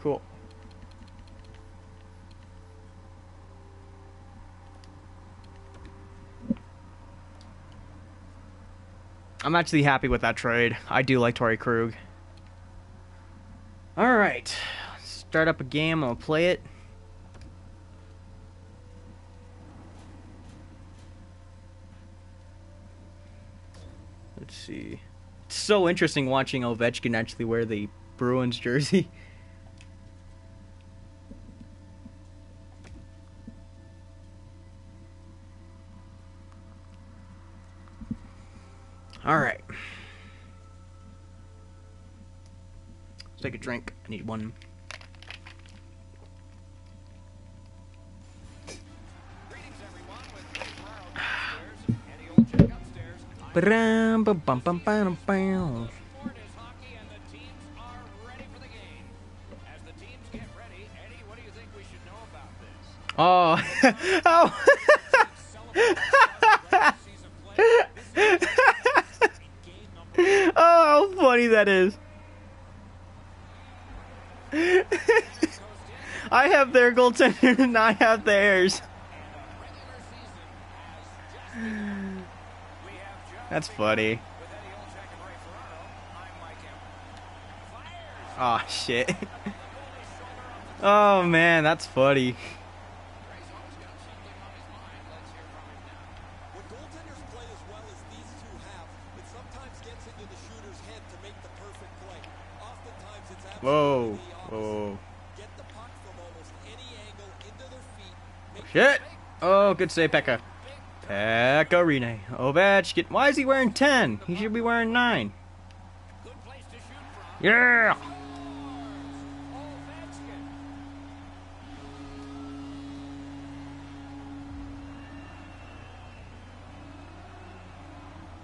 A: Cool. I'm actually happy with that trade. I do like Torey Krug. Alright. Start up a game. I'll play it. Let's see. It's so interesting watching Ovechkin actually wear the Bruins jersey. need one. Oh, oh. oh, how funny that is. I have their goaltender and I have theirs. That's funny. Oh shit. oh man, that's funny. Oh, good save, Pekka. Rinne. Ovechkin. Why is he wearing 10? He should be wearing 9. Yeah!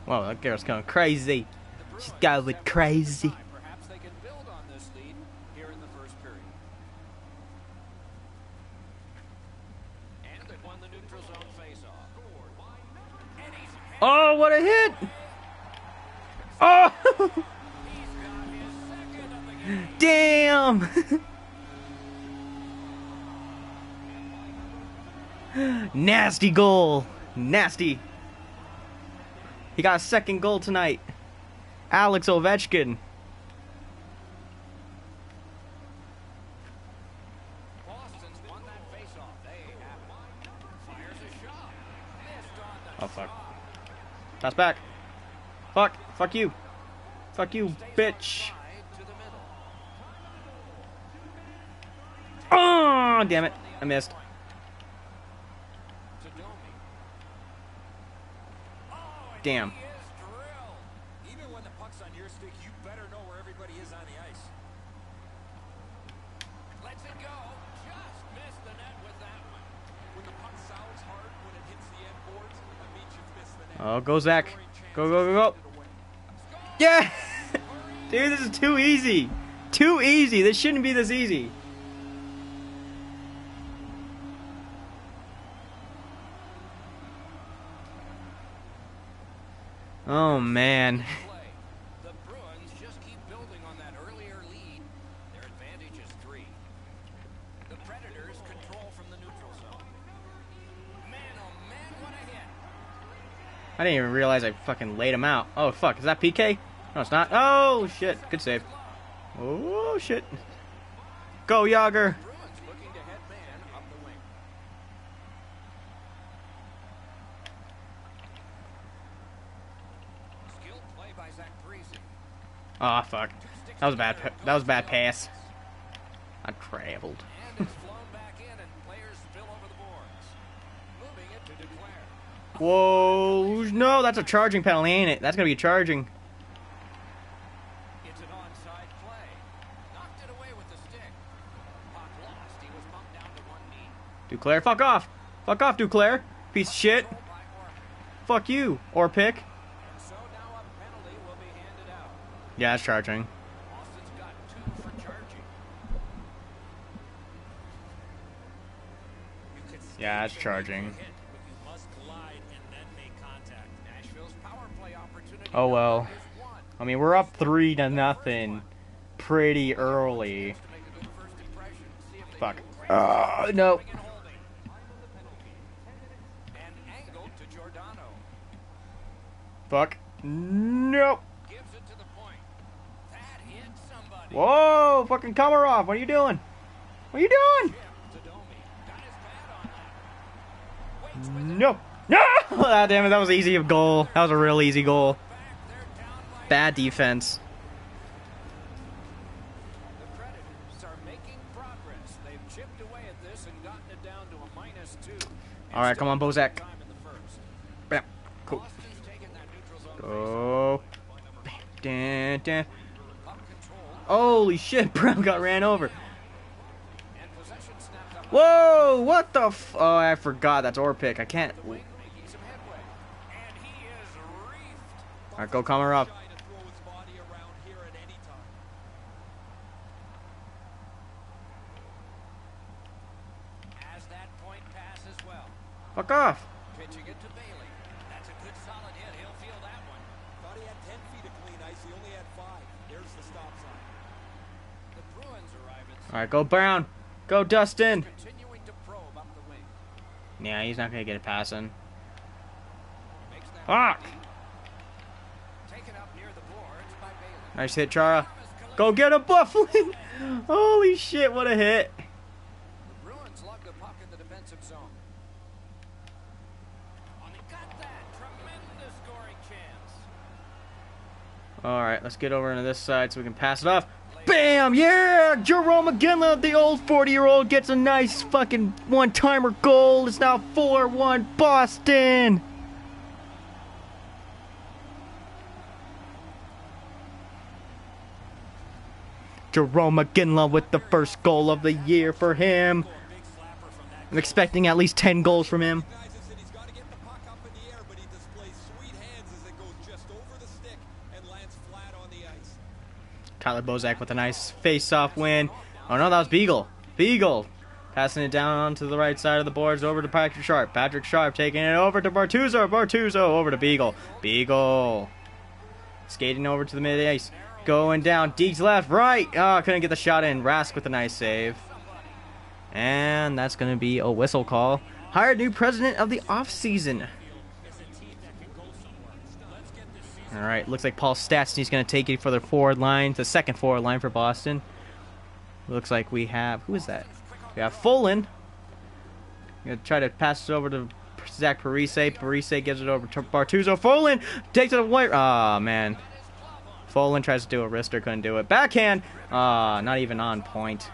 A: Wow, that girl's going crazy. She's going crazy.
B: Perhaps they can build on this lead here in the first period. And they've won the neutral zone faceoff. And he's
A: Oh, what a hit! Oh! Damn! Nasty goal. Nasty. He got a second goal tonight. Alex Ovechkin.
B: Boston's won that faceoff. They have fires a shot. Missed on the
A: Oh, fuck. Pass back. Fuck. Fuck you. Fuck you, bitch. Oh, damn it. I missed. Damn. Oh, go Zach. Go, go, go, go. Yeah! Dude, this is too easy. Too easy. This shouldn't be this easy. Oh, man. I didn't even realize I fucking laid him out. Oh, fuck. Is that PK? No, it's not. Oh, shit. Good save. Oh, shit. Go,
B: Jagr. Parise.
A: Oh, fuck. That was bad. That was a bad pass. I traveled. Whoa. No, that's a charging penalty, ain't it? That's gonna be charging.
B: It's an onside play. Knocked it away with the stick. Puck lost. He was bumped down to one knee.
A: Duclair, fuck off. Fuck off, Duclair. Piece of shit.
B: Goal by Orpik.
A: Fuck you.
B: Orpik. So now a penalty will be handed out.
A: Yeah, it's charging.
B: Austin's got two for charging.
A: Yeah, it's charging. Oh, well. I mean, we're up three to nothing pretty early. Fuck. Uh, no. Fuck. Nope. Whoa, fucking Komarov. What are you doing? What are you doing?
B: Nope.
A: No. Ah, damn it. That was easy goal. That was a real easy goal.
B: Back. They're down
A: bad defense.
B: The Predators are making progress. They've chipped away at this and gotten it down to a minus two.
A: All right, come on, Bozak.
B: Time in the first.
A: Bam. Cool.
B: Boston's taken that neutral zone
A: Go. Dun, dun. Holy shit, Brown got ran over.
B: and possession snapped up
A: Whoa, what the f- Oh, I forgot. That's Orpik. I can't.
B: making some headway. And he is reefed.
A: All right, go Komarov.
C: Try to throw his body around here at any time.
B: As that point pass as well.
A: Fuck off.
B: Pitching it to Bailey. That's a good solid hit. He'll feel that one.
C: Thought he had 10 feet of clean ice. He only had five. There's the stop sign.
B: The Bruins arrive at
A: All right, go Brown. Go Dustin.
B: continuing to probe up the wing.
A: Yeah, he's not gonna get it passing. Fuck.
B: Taken up near the boards by Bailey.
A: Nice hit, Chara. Go get a Byfuglien. Holy shit, what a hit. All right, let's get over into this side so we can pass it off. Bam! Yeah! Jarome Iginla, the old 40 year old, gets a nice fucking one timer goal. It's now 4 1 Boston! Jarome Iginla with the first goal of the year for him. I'm expecting at least 10 goals from him. Tyler Bozak with a nice face-off win. Oh no, that was Beagle. Beagle passing it down onto the right side of the boards over to Patrick Sharp. Patrick Sharp taking it over to Bartuzo. Bartuzo over to Beagle. Beagle skating over to the mid ice. Going down. Deeks left, right. Oh, couldn't get the shot in. Rask with a nice save. And that's going to be a whistle call. Hired new president of the offseason. All right, looks like Paul Stastny's going to take it for the forward line, the second forward line for Boston. Looks like we have who is that? We have Folin. Gonna try to pass it over to Zach Parise. Parise gives it over to Bartuzo. Folin takes it away. Ah man. Folin tries to do a wrister, couldn't do it. Backhand. Ah, not even on point.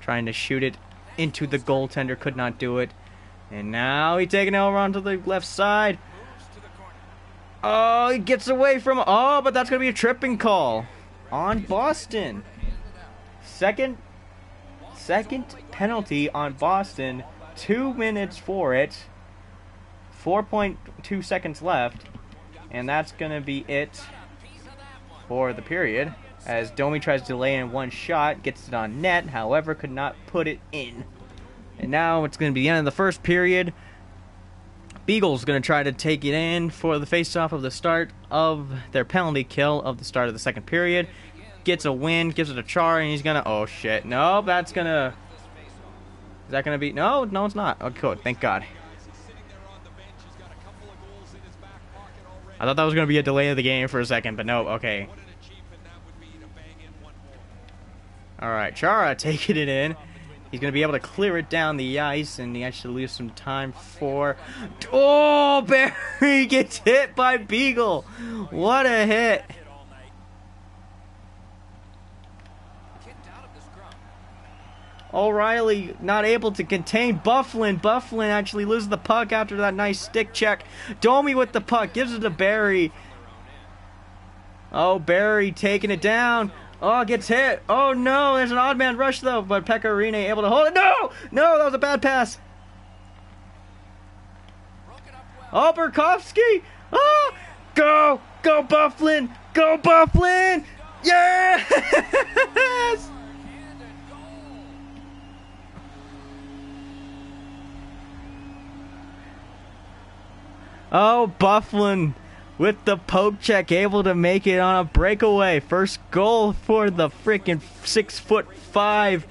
A: Trying to shoot it into the goaltender, could not do it. And now he's taking it over onto the left side. Oh, he gets away from. Oh, but that's going to be a tripping call on Boston. Second, second penalty on Boston. Two minutes for it. 4.2 seconds left. And that's going to be it for the period. As Domi tries to lay in one shot, gets it on net, however, could not put it in. And now it's going to be the end of the first period. Beagle's going to try to take it in for the face-off of the start of their penalty kill of the start of the second period. Gets a win, gives it a char, and he's going to... Oh, shit. No, that's going to... Is that going to be... No, no, it's not. Oh, good. Thank God. I thought that was going to be a delay of the game for a second, but no. Okay.
C: What an achievement that would be to bang in one more.
A: All right, Chara taking it in. He's going to be able to clear it down the ice, and he actually leaves some time for. Oh, Barry gets hit by Beagle. What a hit! O'Reilly not able to contain Byfuglien. Byfuglien actually loses the puck after that nice stick check. Domi with the puck gives it to Barry. Oh, Barry taking it down. Oh, gets hit. Oh no, there's an odd man rush though, but Pekka Rinne able to hold it. No, no, that was a bad pass.
B: Well.
A: Oh! Oh, go, go, Byfuglien, go, Byfuglien! Yes! Oh, Byfuglien with the poke check, able to make it on a breakaway. First goal for the freaking six foot five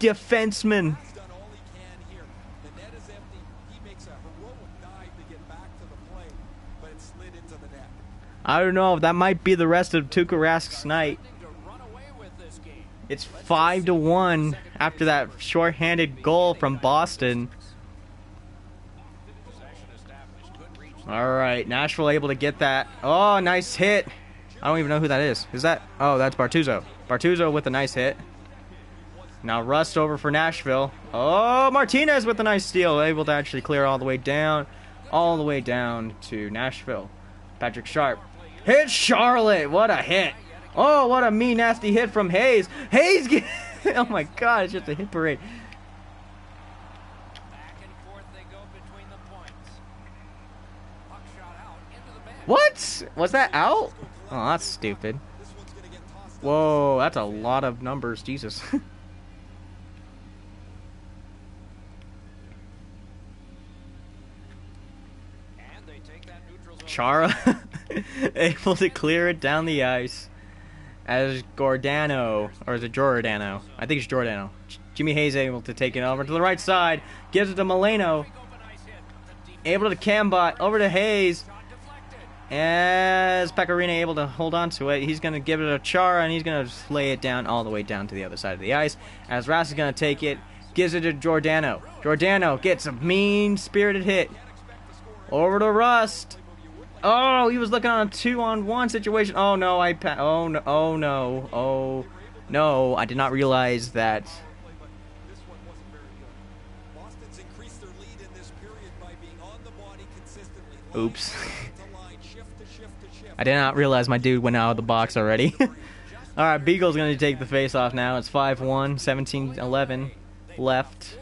A: defenseman. I don't know. That might be the rest of Tuukka Rask's night. It's five to one after that shorthanded goal from Boston. All right, Nashville able to get that. Oh, nice hit. I don't even know who that is. Is that? Oh, that's Bartuzo. Bartuzo with a nice hit. Now Rust over for Nashville. Oh, Martinez with a nice steal, able to actually clear all the way down, all the way down to Nashville. Patrick Sharp hit Charlotte. What a hit! Oh, what a mean, nasty hit from Hayes. Hayes, get, oh my God, it's just a hit parade.
B: Back and forth they go between the points. Puck shot out into the bench.
A: What? Was that out? Oh, that's stupid. Whoa, that's a lot of numbers, Jesus. Chara able to clear it down the ice as Gordano, or is it Giordano? I think it's Giordano. Jimmy Hayes able to take it over to the right side, gives it to
B: deep
A: able to Cambot, over to Hayes. As Pekka Rinne able to hold on to it. He's going to give it a Chara, and he's going to lay it down all the way down to the other side of the ice. As Rass is going to take it, gives it to Giordano. Giordano gets a mean-spirited hit. Over to Rust. Oh, he was looking on a two-on-one situation. Oh no, I pa- oh no, oh no, oh no, I did not realize that. Oops. I did not realize my dude went out of the box already. All right, Beagle's going to take the face-off now. It's 5-1, 17-11 left.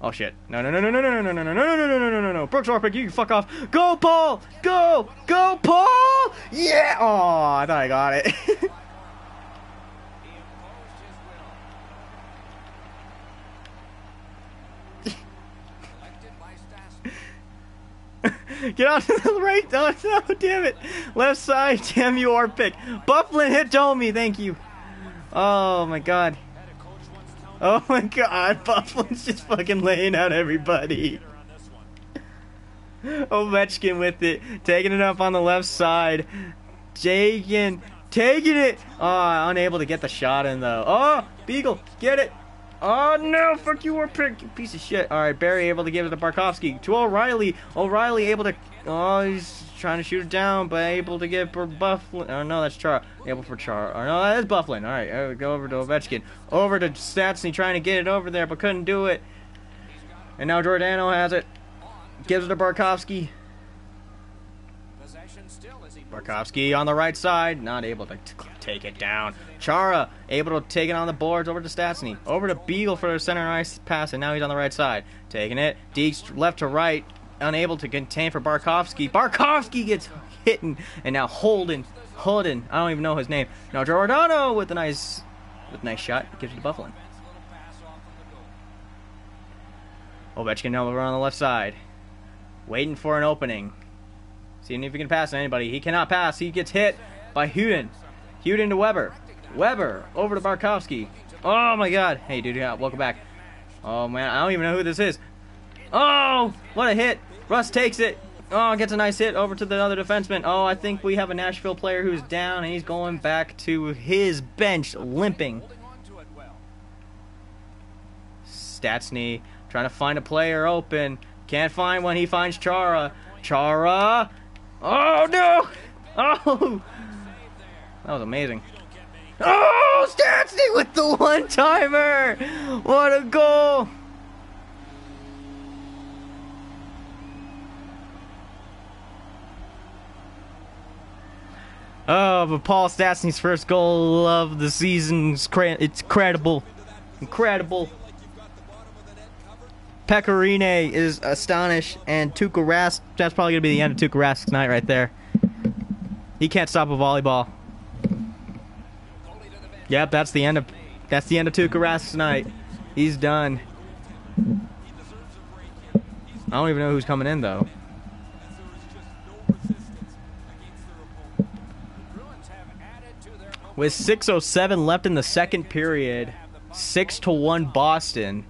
A: Oh shit! No no no no no no no no no no no no no no no no no! Brooks Orpik, you can fuck off! Go Paul! Go! Go Paul! Yeah! Oh, I thought I got it.
B: He imposed his will. Collected by Stastny.
A: Get on to the right! Oh no! Damn it! Left side! Damn you, Orpik! Byfuglien hit Domi. Thank you. Oh my god. Oh my god. Byfuglien's just fucking laying out everybody. Ovechkin with it, taking it up on the left side. Jagan taking it. Oh, unable to get the shot in though. Oh, Beagle, get it. Oh no, fuck you, Warpick, you piece of shit. All right, Barry able to give it to Burakovsky. To O'Reilly. O'Reilly able to. Oh, he's trying to shoot it down, but able to get for Byfuglien. Oh no, that's Char. Able for Char. Oh no, that is Byfuglien. All right, uh, go over to Ovechkin. Over to Statsny, trying to get it over there, but couldn't do it. And now Giordano has it. Gives it to
B: Burakovsky.
A: Burakovsky on the right side, not able to take it down. Chara able to take it on the boards over to Statsny. Over to Beagle for the center ice pass, and now he's on the right side. Taking it. Deeks left to right, unable to contain for Burakovsky. Burakovsky gets hit, and, now Holden. Holden, I don't even know his name. Now Giordano with a nice with a nice shot. Gives it to
B: Byfuglien.
A: Ovechkin now over on the left side. Waiting for an opening. Seeing if he can pass anybody. He cannot pass. He gets hit by Huden. Huden to Weber. Weber over to Burakovsky. Oh my god. Hey dude, yeah, welcome back. Oh man, I don't even know who this is. Oh, what a hit. Russ takes it. Oh, gets a nice hit over to the other defenseman. Oh, I think we have a Nashville player who's down and he's going back to his bench limping. Statsny trying to find a player open. Can't find one. He finds Chara. Chara. Oh no! Oh, that was amazing. Oh, Statsny with the one timer! What a goal! Oh, but Paul Stastny's first goal of the season is cra- it's incredible. Incredible. Pekka Rinne is astonished, and Tuukka Rask. That's probably gonna be the end of Tuukka Rask's night right there. He can't stop a volleyball. Yep, that's the end of that's the end of Tuukka Rask's night. He's done. I don't even know who's coming in though. With 6:07 left in the second period, six to one Boston.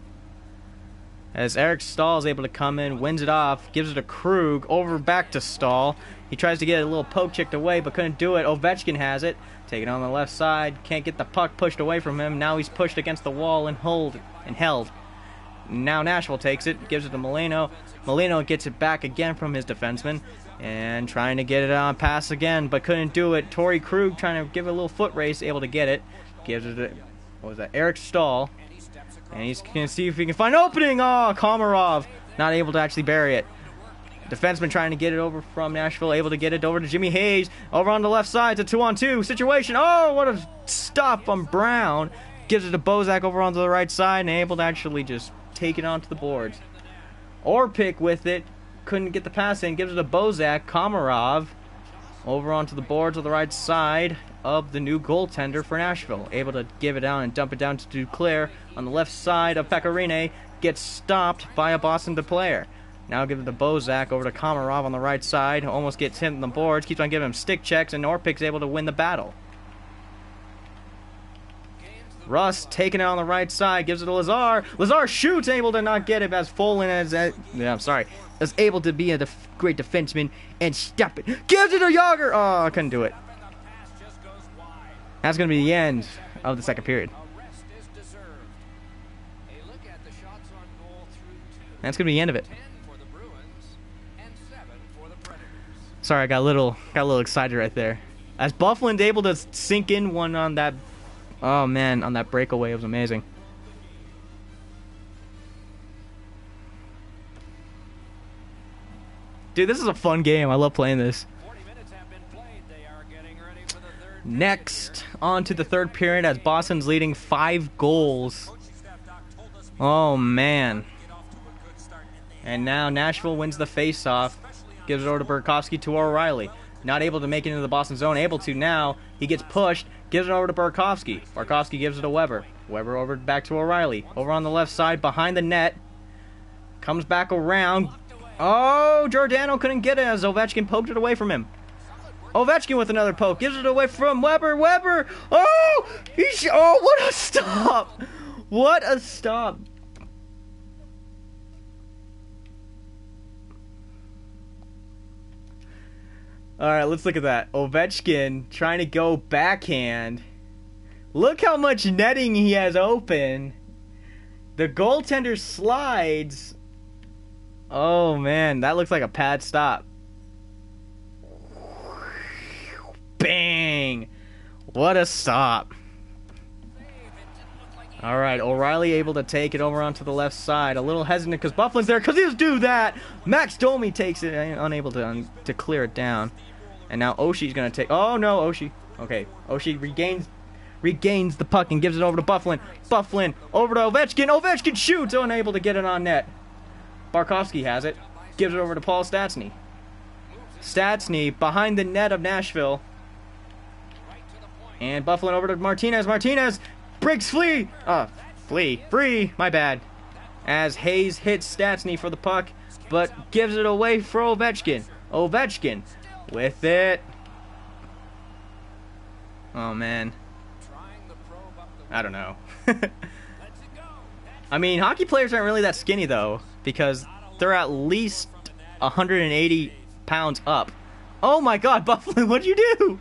A: As Eric Staal is able to come in, wins it off, gives it to Krug, over back to Staal. He tries to get a little poke checked away, but couldn't do it. Ovechkin has it, taken on the left side, can't get the puck pushed away from him. Now he's pushed against the wall and hold and held. Now Nashville takes it, gives it to Molino. Molino gets it back again from his defenseman. And trying to get it on pass again, but couldn't do it. Torey Krug trying to give it a little foot race, able to get it. Gives it to, what was that, Eric Staal. And he's to see if he can find an opening. Oh, Komarov not able to actually bury it. Defenseman trying to get it over from Nashville, able to get it over to Jimmy Hayes. Over on the left side, it's a two on two situation. Oh, what a stop from Brown. Gives it to Bozak over onto the right side and able to actually just take it onto the boards. Orpik with it. Couldn't get the pass in. Gives it to Bozak. Komarov over onto the boards on the right side of the new goaltender for Nashville. Able to give it down and dump it down to Duclair on the left side of Pekka Rinne. Gets stopped by a Boston player. Now give it to Bozak over to Komarov on the right side. Almost gets hit on the boards. Keeps on giving him stick checks, and Orpik's able to win the battle. Russ taking it on the right side, gives it to Lazar. Lazar shoots, able to not get it as Folin as uh, yeah, I'm sorry, is able to be a def great defenseman and stop it. Gives it to Jagr. Oh, I couldn't do it. That's gonna be the end of the second period. That's gonna be the end of it. Sorry, I got a little got a little excited right there. As Byfuglien's able to sink in one on that Oh man, on that breakaway, it was amazing. Dude, this is a fun game. I love playing this. Next, on to the third period as Boston's leading five goals. Oh man. And now Nashville wins the face-off. Gives it over to Burakovsky to O'Reilly. Not able to make it into the Boston zone. Able to now. He gets pushed. Gives it over to Burakovsky. Burakovsky gives it to Weber. Weber over back to O'Reilly. Over on the left side behind the net. Comes back around. Oh, Giordano couldn't get it as Ovechkin poked it away from him. Ovechkin with another poke. Gives it away from Weber. Weber. Oh! He's, oh, what a stop. What a stop. All right, let's look at that. Ovechkin trying to go backhand. Look how much netting he has open. The goaltender slides. Oh man, that looks like a pad stop. Bang! What a stop. All right, O'Reilly able to take it over onto the left side. A little hesitant because Byfuglien's there because he'll do that. Max Domi takes it, eh, unable to, un to clear it down. And now Oshie's gonna take. Oh no, Oshie. Okay, Oshie regains regains the puck and gives it over to Byfuglien. Byfuglien over to Ovechkin. Ovechkin shoots, unable to get it on net. Burakovsky has it. Gives it over to Paul Stastny. Stastny behind the net of Nashville. And Byfuglien over to Martinez. Martinez breaks Flea. Uh, Flea. Free. My bad. As Hayes hits Stastny for the puck, but gives it away for Ovechkin. Ovechkin with it. Oh man. I don't know. I mean, hockey players aren't really that skinny though, because they're at least 180 pounds up. Oh my God, Buffalo, what'd you do?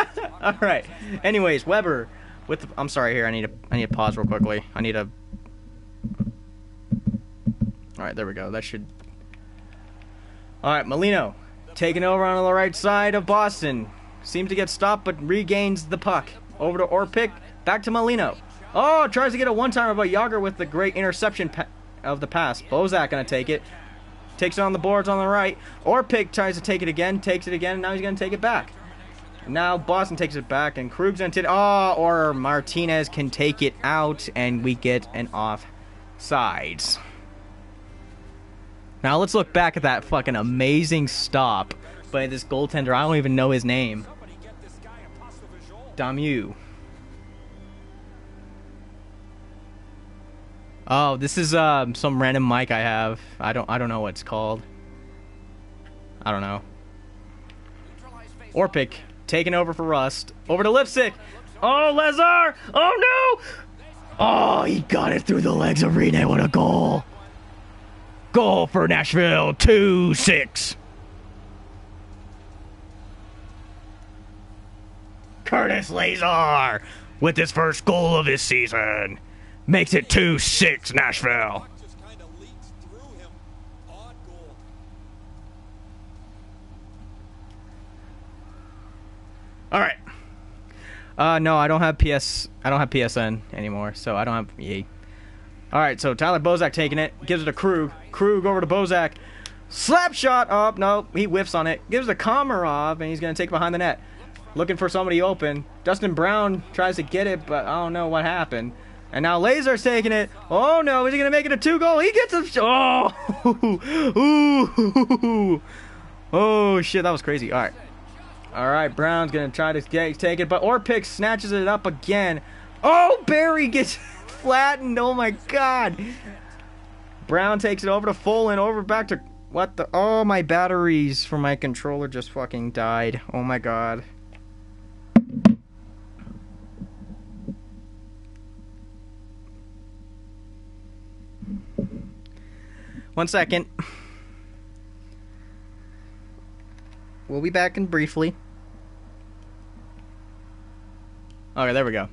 A: All right. Anyways, Weber with. The, I'm sorry. Here, I need to. I need to pause real quickly. I need a. All right, there we go. That should. All right, Molino Taking over on the right side of Boston. Seems to get stopped, but regains the puck. Over to Orpik. Back to Molino. Oh, tries to get a one-timer, but Jagr with the great interception of the pass. Bozak gonna take it. Takes it on the boards on the right. Orpik tries to take it again. Takes it again. And now he's gonna take it back. Now Boston takes it back, and Krug's gonna take. Oh, or Martinez can take it out, and we get an off sides. Now let's look back at that fucking amazing stop by this goaltender. I don't even know his name. Damu. Oh, this is um, some random mic I have. I don't I don't know what it's called. I don't know. Orpik taking over for Rust. Over to Lipstick. Oh, Lazar! Oh no! Oh, he got it through the legs of Rinne. What a goal! Goal for Nashville, 2 6. Curtis Lazar with his first goal of his season Makes it 2 6, Nashville. All right. Uh, no, I don't have PS. I don't have PSN anymore, so I don't have EA. All right, so Tyler Bozak taking it, gives it to Krug. Krug over to Bozak, slap shot up. No, he whiffs on it. Gives it to Komarov, and he's gonna take behind the net, looking for somebody open. Dustin Brown tries to get it, but I don't know what happened. And now Lazar's taking it. Oh no, is he gonna make it a two goal? He gets a oh, ooh, oh shit, that was crazy. All right, all right. Brown's gonna try to get, take it, but Orpik snatches it up again. Oh, Barry gets flattened. Oh my god. Brown takes it over to Folin, over back to what the? Oh, my batteries for my controller just fucking died. Oh my god. One second. We'll be back in briefly. Okay, there we go.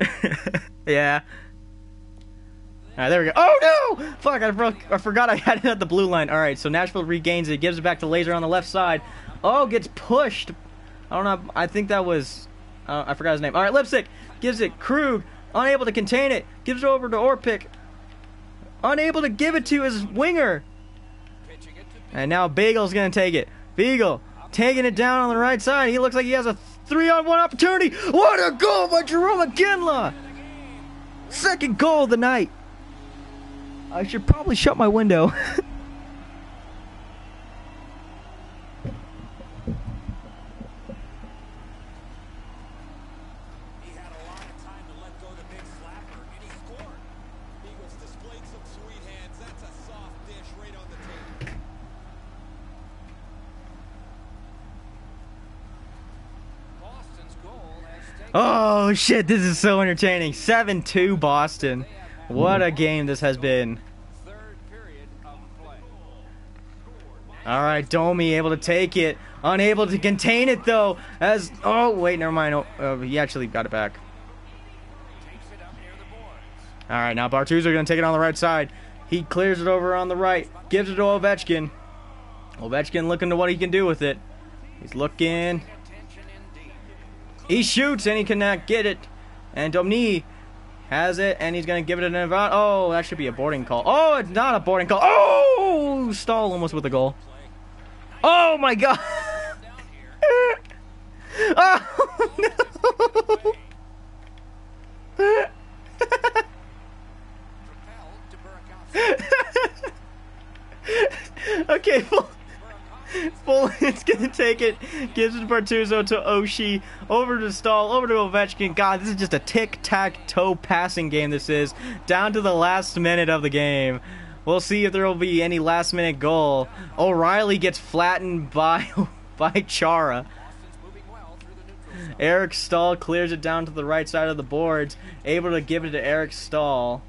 A: yeah. Alright, there we go. Oh no! Fuck, I, broke, I forgot I had it at the blue line. Alright, so Nashville regains it, gives it back to Lazar on the left side. Oh, gets pushed. I don't know. I think that was. Uh, I forgot his name. Alright, Lipstick gives it. Krug, unable to contain it, gives it over to Orpik. Unable to give it to his winger. And now Beagle's going to take it. Beagle taking it down on the right side. He looks like he has a three on one opportunity. What a goal by Jarome Iginla! Second goal of the night. I should probably shut my window. oh shit, this is so entertaining. 7 2 Boston. What a game this has been.
B: third period of play.
A: All right, Domi able to take it, unable to contain it though. As oh wait, never mind. Oh, uh, he actually got it back.
B: Takes it up near the boards.
A: All right, now Bartuza gonna take it on the right side. He clears it over on the right, gives it to Ovechkin. Ovechkin looking to what he can do with it. He's looking. He shoots and he cannot get it. And Domni has it and he's gonna give it an Nevada. Oh, that should be a boarding call. Oh, it's not a boarding call. Oh, stall almost with a goal. Oh my god. Oh no.
B: To
A: okay, well, Bolin's gonna take it, gives it to Bertuzzo to Oshie, over to Staal, over to Ovechkin. God, this is just a tic tac toe passing game. This is down to the last minute of the game. We'll see if there will be any last minute goal. O'Reilly gets flattened by by Chara. Eric Staal clears it down to the right side of the boards, able to give it to Eric Staal.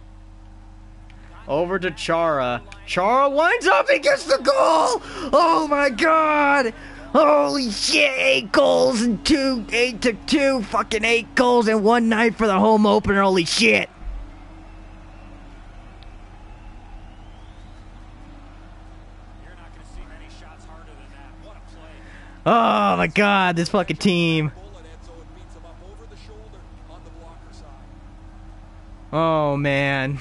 A: Over to Chara. Chara winds up and gets the goal! Oh my god! Holy shit, eight goals and two, eight to two, fucking eight goals in one night for the home opener, holy shit! Oh my god, this fucking team.
C: Oh Enzo and beats him up over the shoulder on the blocker side.
A: Oh man.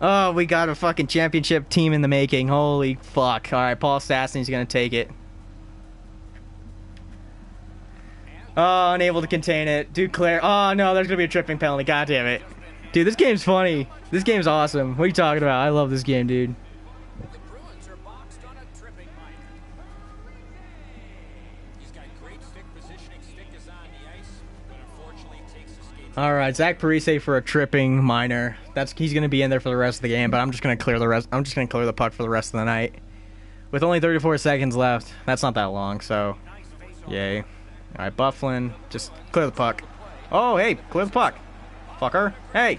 A: Oh, we got a fucking championship team in the making. Holy fuck. Alright, Paul Stastny's gonna take it. Oh, unable to contain it. Duclair. Oh no, there's gonna be a tripping penalty. God damn it. Dude, this game's funny. This game's awesome. What are you talking about? I love this game, dude.
C: Skates.
A: Alright, Zach Parise for a tripping minor. That's he's gonna be in there for the rest of the game, but I'm just gonna clear the rest I'm just gonna clear the puck for the rest of the night. With only 34 seconds left. That's not that long, so yay. Alright, Byfuglien, just clear the puck. Oh hey, clear the puck. Fucker. Hey!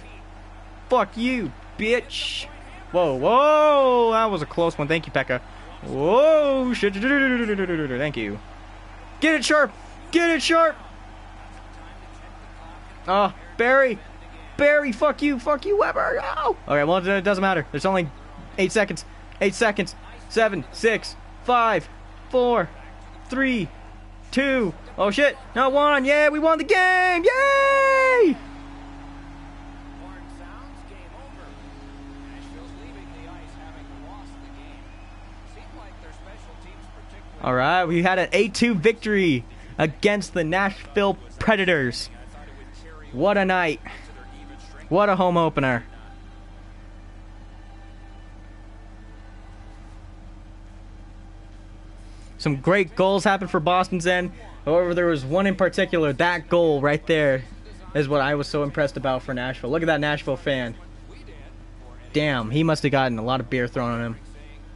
A: Fuck you, bitch! Whoa, whoa! That was a close one. Thank you, Pekka. Whoa! Thank you. Get it sharp! Get it sharp! Oh, Barry! Barry, fuck you, fuck you, Weber! Oh! Okay, well, it doesn't matter. There's only eight seconds. Eight seconds. Seven, six, five, four, three, two. Oh shit! Not one. Yeah, we won the game! Yay! All right, we had an 8-2 victory against the Nashville Predators. What a night! What a home opener! Some great goals happened for Boston's end. However, there was one in particular. That goal right there is what I was so impressed about for Nashville. Look at that Nashville fan. Damn, he must have gotten a lot of beer thrown on him.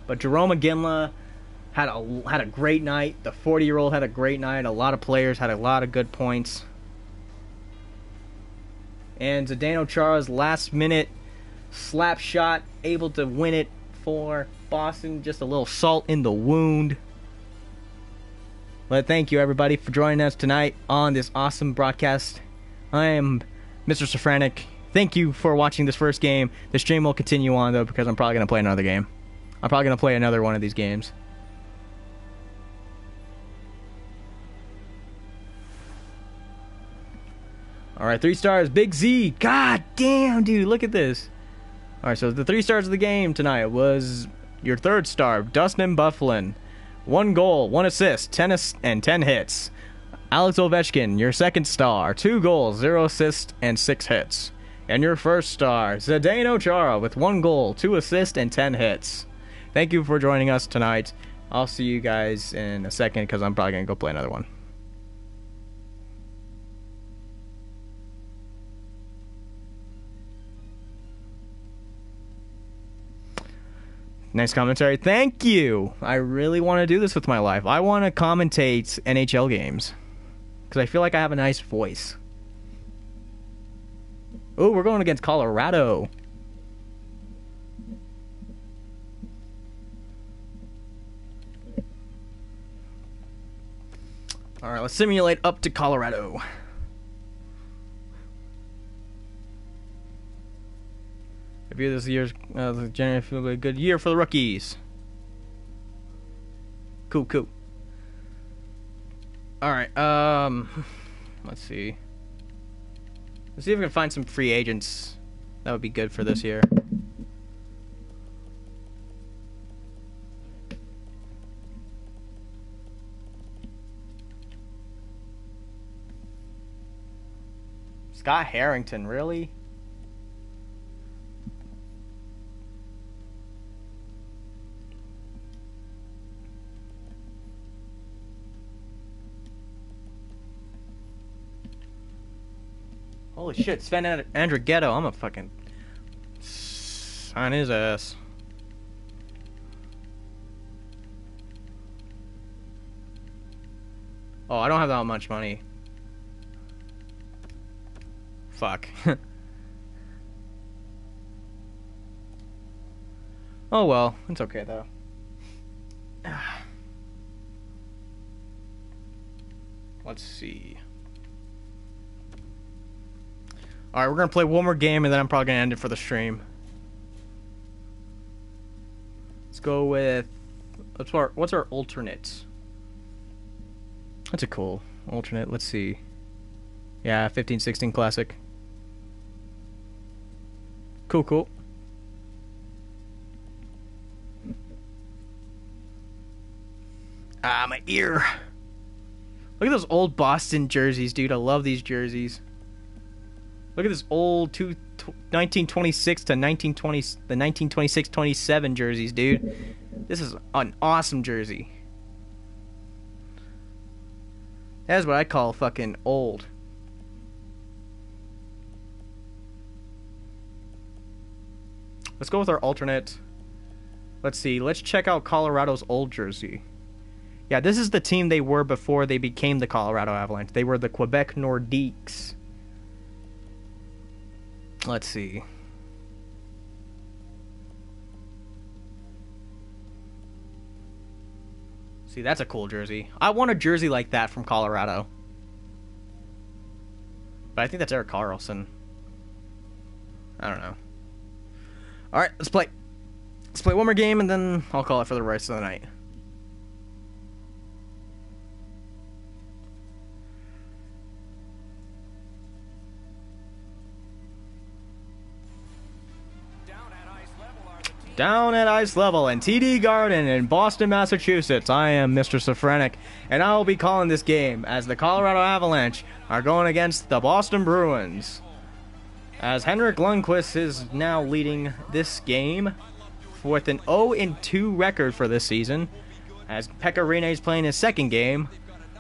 A: But Jarome Iginla had a had a great night. The 40 year old had a great night. A lot of players had a lot of good points. And Zdeno Chara's last minute slap shot, able to win it for Boston. Just a little salt in the wound. But thank you everybody for joining us tonight on this awesome broadcast. I am Mr. Safranek. Thank you for watching this first game. The stream will continue on though because I'm probably gonna play another game. I'm probably gonna play another one of these games. All right, three stars. Big Z. God damn, dude, look at this. All right, so the three stars of the game tonight was your third star, Dustin Byfuglien. One goal, one assist, ten ass- and ten hits. Alex Ovechkin, your second star, two goals, zero assists, and six hits. And your first star, Zdeno Chara, with one goal, two assists, and ten hits. Thank you for joining us tonight. I'll see you guys in a second because I'm probably gonna go play another one. Nice commentary. Thank you. I really want to do this with my life. I want to commentate NHL games because I feel like I have a nice voice. Oh, we're going against Colorado. All right, let's simulate up to Colorado. I view this year's uh, generally feel like a good year for the rookies. Cool, cool. All right. Um, let's see. Let's see if we can find some free agents. That would be good for this year. Scott Harrington, really? Holy shit, Sven And- Andrighetto. I'm a fucking sign his ass. Oh, I don't have that much money. Fuck. oh well, it's okay though. Let's see. All right, we're gonna play one more game, and then I'm probably gonna end it for the stream. Let's go with what's our what's our alternate? That's a cool alternate. Let's see. Yeah, fifteen sixteen classic. Cool, cool. Ah, my ear. Look at those old Boston jerseys, dude. I love these jerseys. Look at this old two, tw 1926 to 1920 the 1926-27 jerseys, dude. This is an awesome jersey. That's what I call fucking old. Let's go with our alternate. Let's see. Let's check out Colorado's old jersey. Yeah, this is the team they were before they became the Colorado Avalanche. They were the Quebec Nordiques. Let's see. See, that's a cool jersey. I want a jersey like that from Colorado. But I think that's Erik Karlsson. I don't know. All right, let's play. Let's play one more game and then I'll call it for the rest of the night.
B: Down at ice level
A: in TD Garden in Boston, Massachusetts, I am Mr. Safranek, and I will be calling this game as the Colorado Avalanche are going against the Boston Bruins. As Henrik Lundqvist is now leading this game with an 0 2 record for this season, as Pekka is playing his second game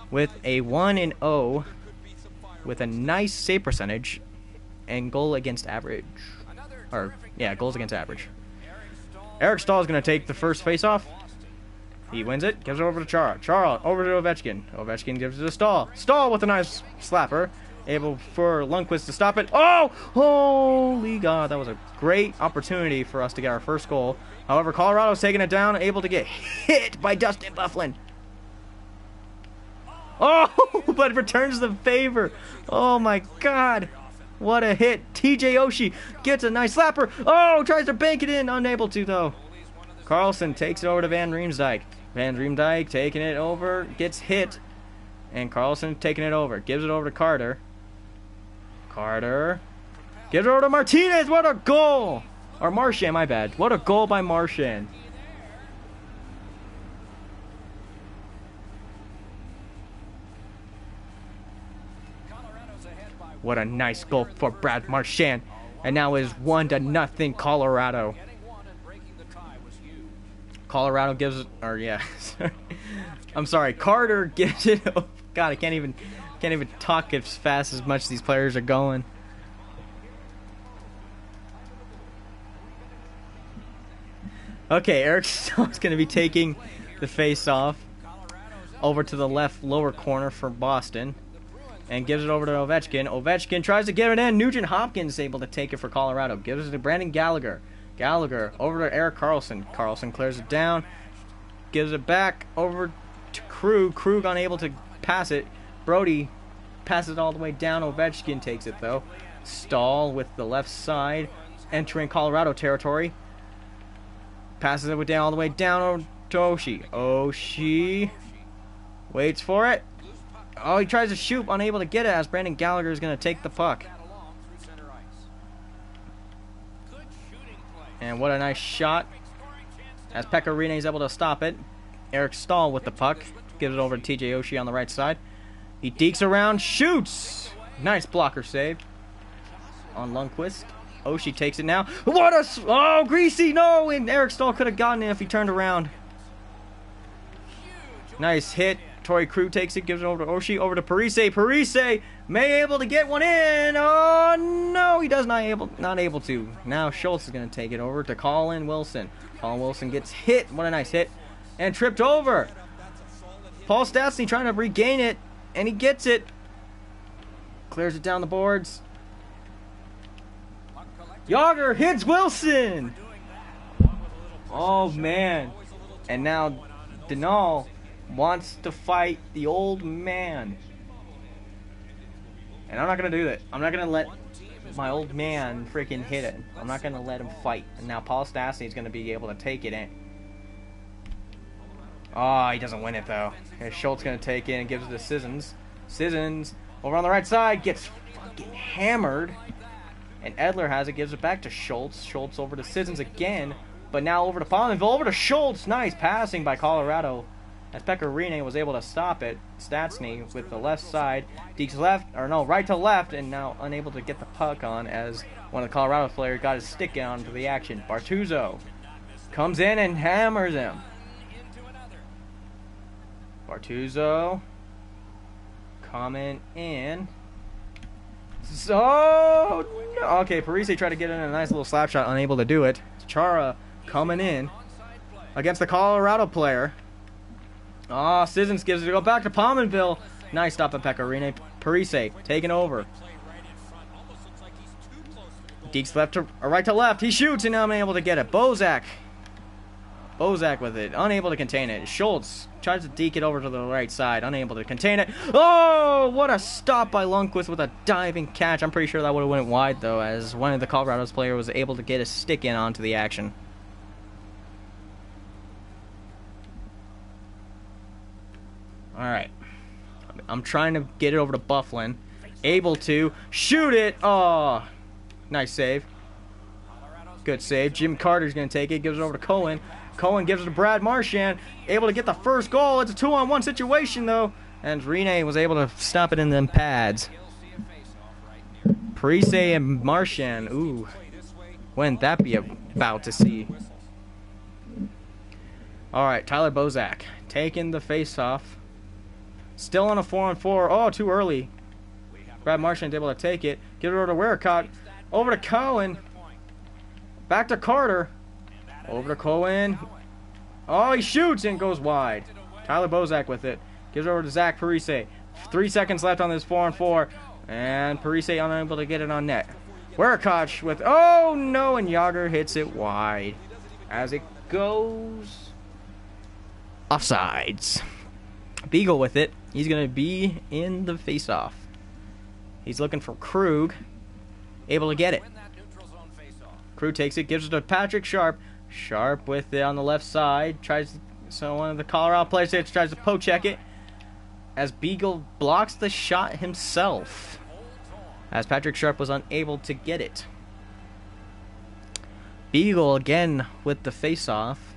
A: with a 1 0 with a nice save percentage and goal against average. Or, yeah, goals against average.
B: Eric
A: Staal. Is going to take the first face-off. He wins it, gives it over to Chara. Chara over to Ovechkin. Ovechkin gives it to Staal. Staal with a nice slapper. Able for Lundqvist to stop it. Oh! Holy God, that was a great opportunity for us to get our first goal. However, Colorado's taking it down, able to get hit by Dustin Byfuglien. Oh, but returns the favor. Oh my God. What a hit. TJ Oshie gets a nice slapper. Oh, tries to bank it in. Unable to, though. Karlsson takes it over to Van Riemsdyk. Van Riemsdyk taking it over, gets hit. And Karlsson taking it over. Gives it over to Carter. Carter. Gives it over to Martinez. What a goal! Or Marchand, my bad. What a goal by Marchand.
B: Colorado's ahead by
A: What a nice goal for Brad Marchand. And now is one to nothing Colorado. Colorado gives it, or yeah, sorry. I'm sorry. Carter gives it. Oh, God, I can't even, can't even talk as fast as much these players are going. Okay, Eric Staal's going to be taking the face off over to the left lower corner for Boston and gives it over to Ovechkin. Ovechkin tries to get it in. Nugent Hopkins is able to take it for Colorado. Gives it to Brandon Gallagher. Gallagher over to Erik Karlsson. Karlsson clears it down. Gives it back over to Krug. Krug unable to pass it. Brodie passes it all the way down. Ovechkin takes it though. Staal with the left side entering Colorado territory. Passes it down all the way down over to Oshie. Oshie waits for it. Oh, he tries to shoot, unable to get it as Brandon Gallagher is going to take the puck. And what a nice shot as Pekka is able to stop it. Eric Staal with the puck. Gives it over to TJ Oshie on the right side. He dekes around, shoots! Nice blocker save on Lundqvist. Oshie takes it now. What a. Oh, Greasy, no! And Eric Staal could have gotten it if he turned around. Nice hit. Crew takes it, gives it over to Oshie, over to Parise. Parise may able to get one in. Oh no, he does not able not able to. Now Schultz is gonna take it over to Colin Wilson. Colin Wilson gets hit. What a nice hit. And tripped over. Paul Stastny trying to regain it, and he gets it. Clears it down the boards. Jagr hits Wilson. Oh man. And now Denal wants to fight the old man. And I'm not gonna do that. I'm not gonna let my old man freaking hit it. I'm not gonna let him fight. And now Paul Stastny is gonna be able to take it in. Oh, he doesn't win it though. Okay, Schultz gonna take it and gives it to Sissons. Sissons over on the right side gets fucking hammered. And Edler has it, gives it back to Schultz. Schultz over to Sissons again. But now over to Pominville, over to Schultz. Nice passing by Colorado. As Pekka Rinne was able to stop it. Stastny with the left side. Dekes left, or no, right to left, and now unable to get the puck on as one of the Colorado players got his stick onto the action. Bortuzzo comes in and hammers him.
B: into.
A: Bortuzzo coming in. So no. okay, Parise tried to get in a nice little slap shot, unable to do it. Chara coming in against the Colorado player. Ah, Sissons gives it to go back to Pominville. Nice stop at Pekka Rinne. Parise taking over. Dekes left to right to left. He shoots and now I'm able to get it. Bozak. Bozak with it, unable to contain it. Schultz tries to deke it over to the right side, unable to contain it. Oh, what a stop by Lundqvist with a diving catch. I'm pretty sure that would have went wide though, as one of the Colorado's player was able to get a stick in onto the action. All right. I'm trying to get it over to Byfuglien. Able to shoot it. Oh, nice save. Good save. Jim Carter's going to take it. Gives it over to Cohen. Cohen gives it to Brad Marchand. Able to get the first goal. It's a two-on-one situation, though. And Rinne was able to stop it in them pads. Parise and Marchand. Ooh. Wouldn't that be about to see? All right, Tyler Bozak taking the face-off. Still on a four-on-four. Oh, too early. Brad Marchand able to take it. Get it over to Wericott. Over to Cohen. Back to Carter. Over to Cohen. Oh, he shoots and goes wide. Tyler Bozak with it. Gives it over to Zach Parise. Three seconds left on this four on four. And Parise unable to get it on net. Wericott with, oh no, and Jagr hits it wide. As it goes offsides. Beagle with it. He's going to be in the face-off. He's looking for Krug. Able to get it. Krug takes it, gives it to Patrick Sharp. Sharp with it on the left side. Tries so one of the Colorado players here tries to poke check it. As Beagle blocks the shot himself. As Patrick Sharp was unable to get it. Beagle again with the face-off.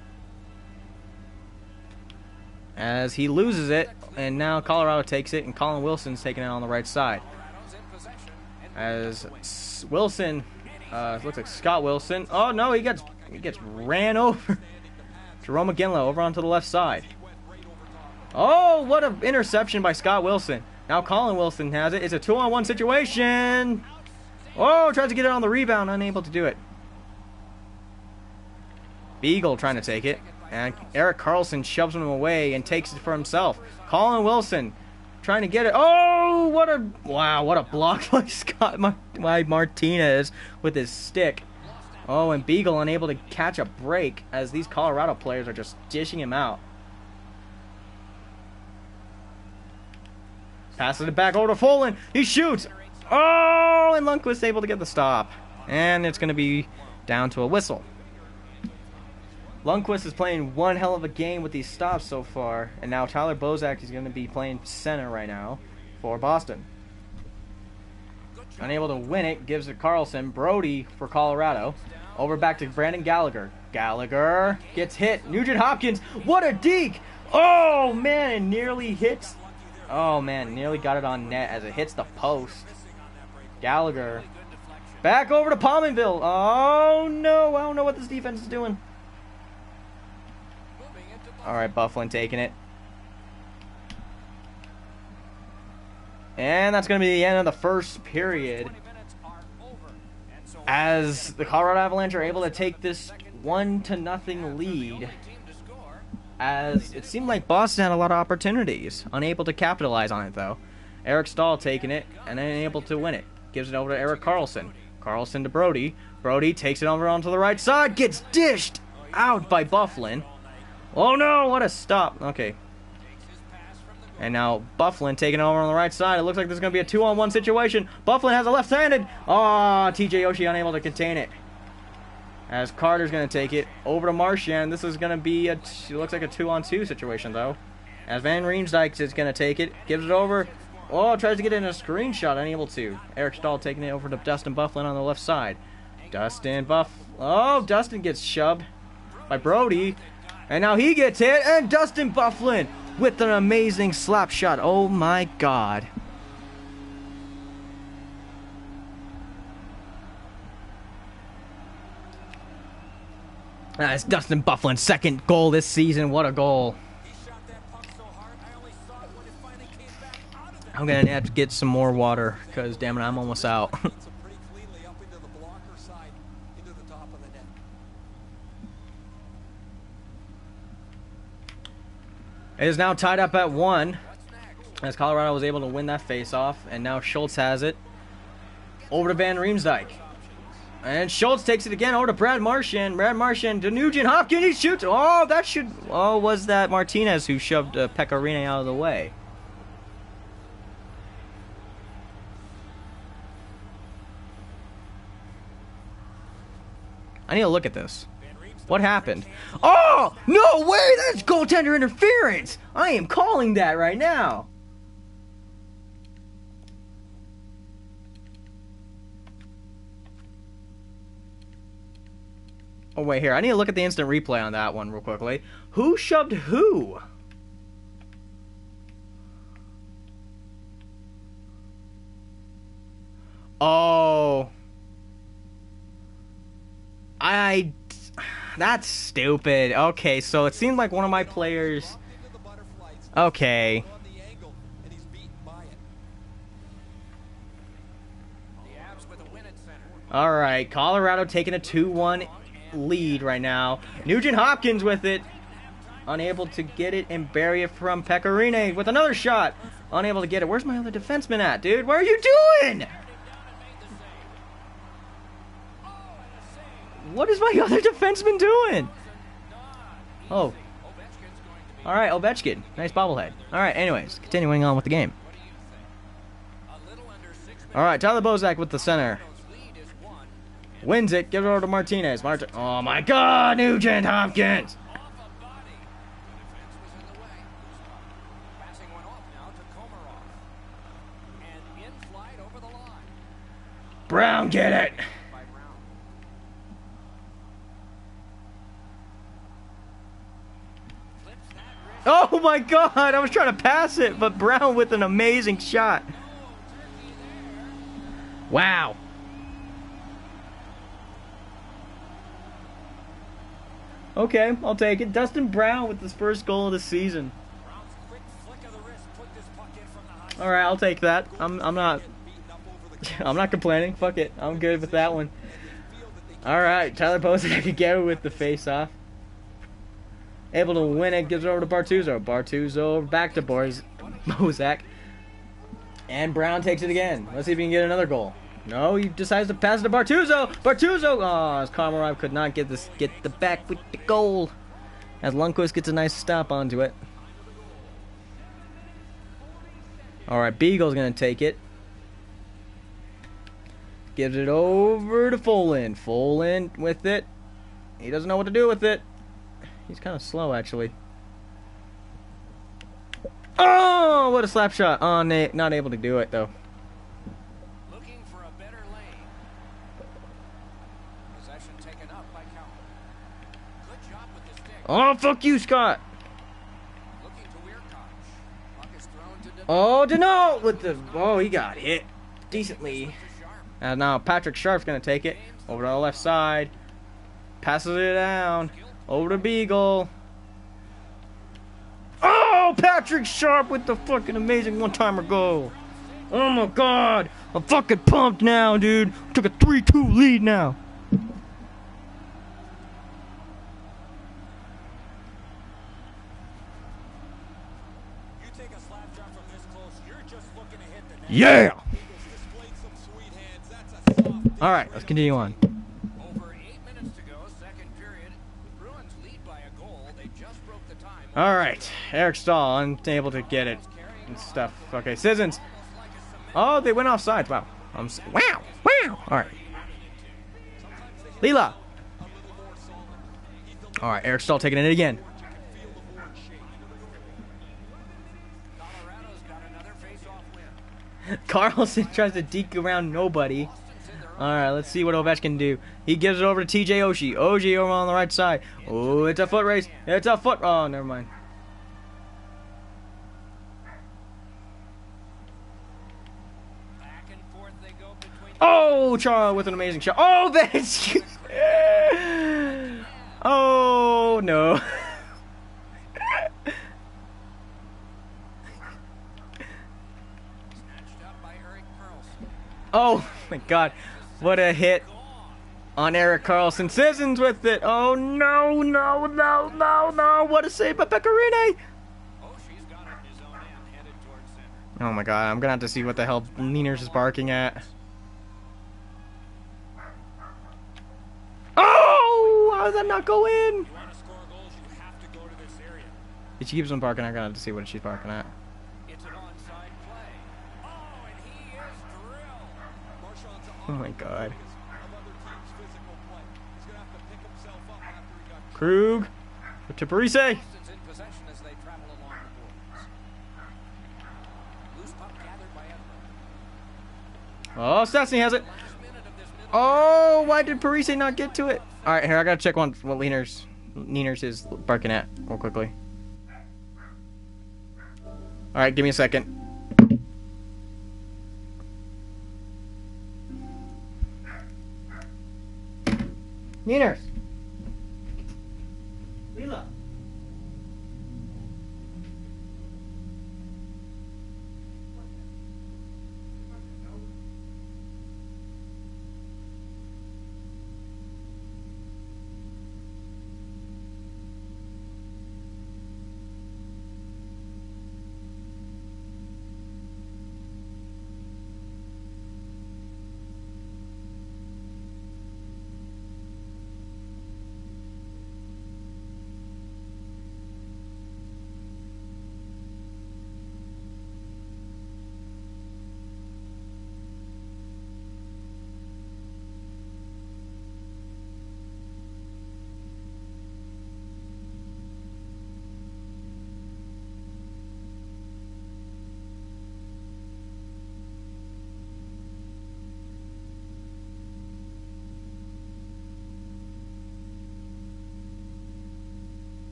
A: As he loses it, and now Colorado takes it, and Colin Wilson's taking it on the right side. As Wilson, uh, looks like Scott Wilson. Oh no, he gets he gets ran over. Jarome Iginla over onto the left side. Oh, what an interception by Scott Wilson. Now Colin Wilson has it. It's a two-on-one situation. Oh, tries to get it on the rebound, unable to do it. Beagle trying to take it. And Erik Karlsson shoves him away and takes it for himself. Colin Wilson trying to get it. Oh, what a wow! What a block by Scott by Martinez with his stick. Oh, and Beagle unable to catch a break as these Colorado players are just dishing him out. Passes it back over to Folin. He shoots. Oh, and Lundqvist able to get the stop. And it's going to be down to a whistle. Lundqvist is playing one hell of a game with these stops so far, and now Tyler Bozak is going to be playing center right now for Boston. Unable to win it, gives it Karlsson. Brodie for Colorado. Over back to Brandon Gallagher. Gallagher gets hit. Nugent Hopkins, what a deke! Oh man, it nearly hits. Oh man, nearly got it on net as it hits the post. Gallagher back over to Pominville. Oh no, I don't know what this defense is doing. All right, Byfuglien taking it. And that's going to be the end of the first period. As the Colorado Avalanche are able to take this one to nothing lead. As it seemed like Boston had a lot of opportunities, unable to capitalize on it though. Eric Staal taking it and unable to win it. Gives it over to Erik Karlsson. Karlsson to Brodie. Brodie takes it over onto the right side. Gets dished out by Byfuglien. Oh no, what a stop. Okay. And now Byfuglien taking over on the right side. It looks like there's going to be a two on one situation. Byfuglien has a left handed. Oh, ah, TJ Oshie unable to contain it. As Carter's going to take it over to Marchand. This is going to be a, t- looks like a two on two situation though. As Van Riemsdyk is going to take it, gives it over. Oh, tries to get in a screenshot, unable to. Eric Staal taking it over to Dustin Byfuglien on the left side. Dustin Buff. Oh, Dustin gets shoved by Brodie. And now he gets hit, and Dustin Byfuglien with an amazing slap shot. Oh my god. That's Dustin Byfuglien's second goal this season. What a goal. I'm gonna have to get some more water because damn it, I'm almost out.
C: completely up into the blocker side, into the top of the net.
A: It is now tied up at one. As Colorado was able to win that faceoff, and now Schultz has it. Over to Van Riemsdyk. And Schultz takes it again over to Brad Marchand. Brad Marchand to Hopkins. He shoots. Oh, that should. Oh, was that Martinez who shoved uh, out of the way? I need to look at this. What happened? Oh no way! That's goaltender interference. I am calling that right now. Oh wait, here I need to look at the instant replay on that one real quickly. Who shoved who? Oh. I. That's stupid. Okay, so it seemed like one of my players. Okay.
C: On the angle, and he's beaten by it.
B: The Avs with a win at center.
A: Alright, Colorado taking a 2 1 lead right now. Nugent Hopkins with it. Unable to get it and bury it from Pekka Rinne with another shot. Unable to get it. Where's my other defenseman at, dude? What are you doing? What is my other defenseman doing? Oh. All right, Ovechkin. Nice bobblehead. All right, anyways, continuing on with the game. All right, Tyler Bozak with the center. Wins it, gives it over to Martinez. Martin. Oh my God, Nugent Hopkins.
B: Brown, get body. The defense was in the way. Passing one off now to Komarov. And in flight over the line
A: Brown, get it.
B: by Brown. Flips that wrist.
A: Oh my God, I was trying to pass it, but Brown with an amazing shot. Wow. Okay, I'll take it. Dustin Brown with his first goal of the season.
C: Brown's quick flick of the wrist put this puck in from the high
A: All right, I'll take that. I'm I'm not
C: beaten up over the
A: I'm not complaining. Fuck it. I'm good with that one.
C: field that they
A: All right, Tyler Bozak again with the face-off. Able to win it, gives it over to Bortuzzo. Bortuzzo back to Boris Bozak. And Brown takes it again. Let's see if he can get another goal. No, he decides to pass it to Bortuzzo. Bortuzzo! Oh, as Komarov could not get this, get the back with the goal. As Lundqvist gets a nice stop onto it. All right, Beagle's gonna take it. Gives it over to Folin. Folin with it. He doesn't know what to do with it. He's kind of slow, actually. Oh, what a slap shot. Oh, na- not able to do it, though.
B: Looking for a better lane. Possession taken up by Calvin. Good job with the stick.
A: Oh, fuck you, Scott.
B: Looking to Weirkoch. Puck is thrown to De-
A: Oh, Denault with the. Oh, he got hit decently. And now Patrick Sharp's going to take it over to the left side. Passes it down. Over to Beagle. Oh, Patrick Sharp with the fucking amazing one timer goal. Oh my god. I'm fucking pumped now, dude. Took a 3 2 lead now.
C: You take a slap shot from this close, you're just looking to hit the net.
A: Yeah.
C: Eagles displayed some sweet hands. That's a soft
A: All right, let's continue on.
B: Broke the time.
A: All right, Eric Staal unable to get it and stuff. Okay, Sissons. Oh, they went off sides. Wow. I'm s- wow, wow. All right. Leela. All right, Eric Staal taking it again.
B: Colorado's got another face-off win.
A: Karlsson tries to deke around nobody. All right, let's see what Ovechkin can do. He gives it over to TJ Oshie. Oshie over on the right side. Oh, it's a foot race. It's a foot. Oh, never mind. Oh, Chara with an amazing shot. Oh, that's. oh no. Oh my God, what a hit on Erik Karlsson. Sissons with it. Oh no, no, no, no, no! What a save by
B: Pekka Rinne.
A: Oh, my God, I'm gonna have to see what the hell Leaners is barking at. Oh, how did that not go in? If she keeps on barking, I'm gonna have to see what she's barking at.
B: Boards. Loose puck gathered by Edler.
A: Oh, oh Stastny has it. Oh, why did Parise not get to it? All right, here I gotta check one what Leaners Leaners is barking at real quickly. All right, give me a second. Leaners.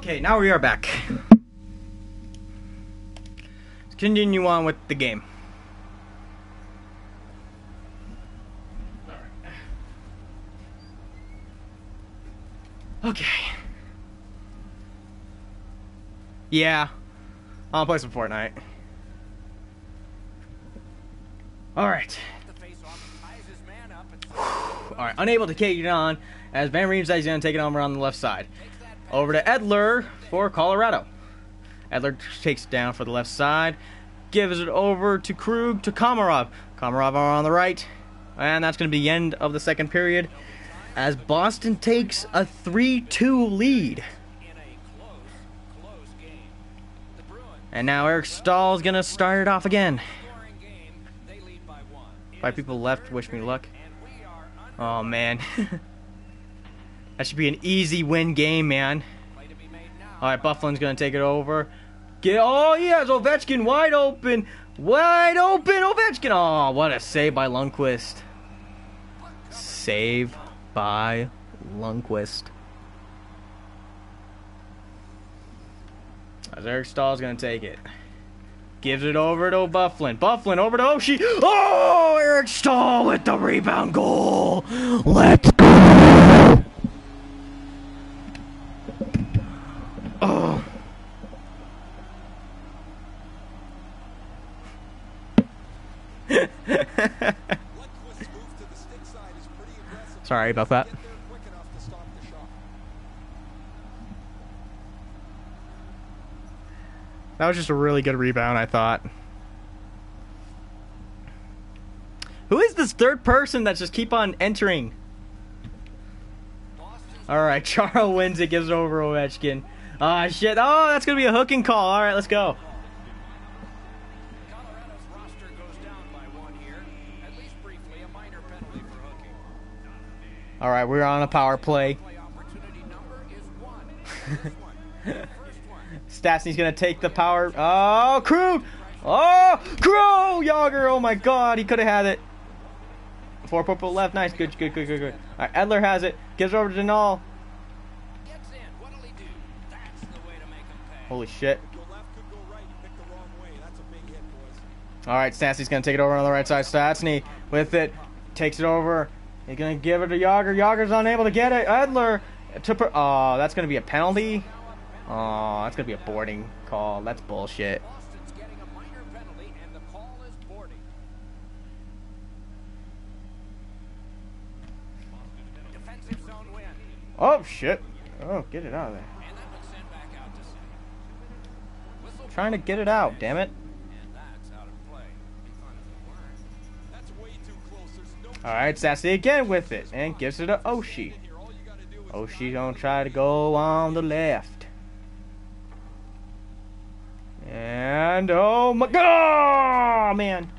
A: Okay, now we are back. Let's continue on with the game. Okay. Yeah. I'll play some Fortnite. Alright. Alright, unable to take it on as Van decides he's going to take it on the left side. Over to Edler for Colorado. Edler takes it down for the left side. Gives it over to Krug to Komarov. Komarov on the right. And that's going to be the end of the second period as Boston takes a 3 2 lead. And now Eric Staal is going to start it off again. Five people left. Wish me luck. Oh, man. that should be an easy win game, man.
B: to.
A: All right, Byfuglien's gonna take it over. Get oh yes, Ovechkin wide open, wide open, Ovechkin. Oh, what a save by Lundqvist. Save by Lundqvist. As Eric Staal's gonna take it. Gives it over to Byfuglien. Byfuglien over to Oshie. Oh, Eric Staal with the rebound goal. Let's go. Oh.
C: Lundqvist's move to the stick side is pretty aggressive.
A: Sorry about that.
C: To.
A: That was just a really good rebound, I thought. Who is this third person that just keep on entering? All right, Charles wins it, gives it over Ovechkin. Ah, shit. Oh, that's gonna be a hooking call. All right, let's go. All right, we're on a power play.
B: Play opportunity number is one. First one. First one.
A: Stastny's gonna take the power. Oh, Krug! Oh, Krug! Jagr! Oh my God, he could have had it. Four purple left. Nice. Good. Good. Good. Good. Good. All right, Edler has it. Gives it over to Denal.
B: Gets in. What'll he do? That's the way to make him pay.
A: Holy shit.
C: Go left, could go right. He picked the wrong way. That's a big hit, boys.
A: All right, Stastny's gonna take it over on the right side. Stastny with it, takes it over. He's going to give it to Jagr. Jagr's unable to get it. Edler to... Per oh, that's going to be a penalty? Oh, that's going to be a boarding call. That's bullshit. Oh, shit. Oh, get it out of there. Trying to get it out, damn it. Alright, Sassy again with it. And gives it to Oshie.
C: here. All you gotta do is
A: Oshie gonna try to go on the left. And oh my god, oh, man.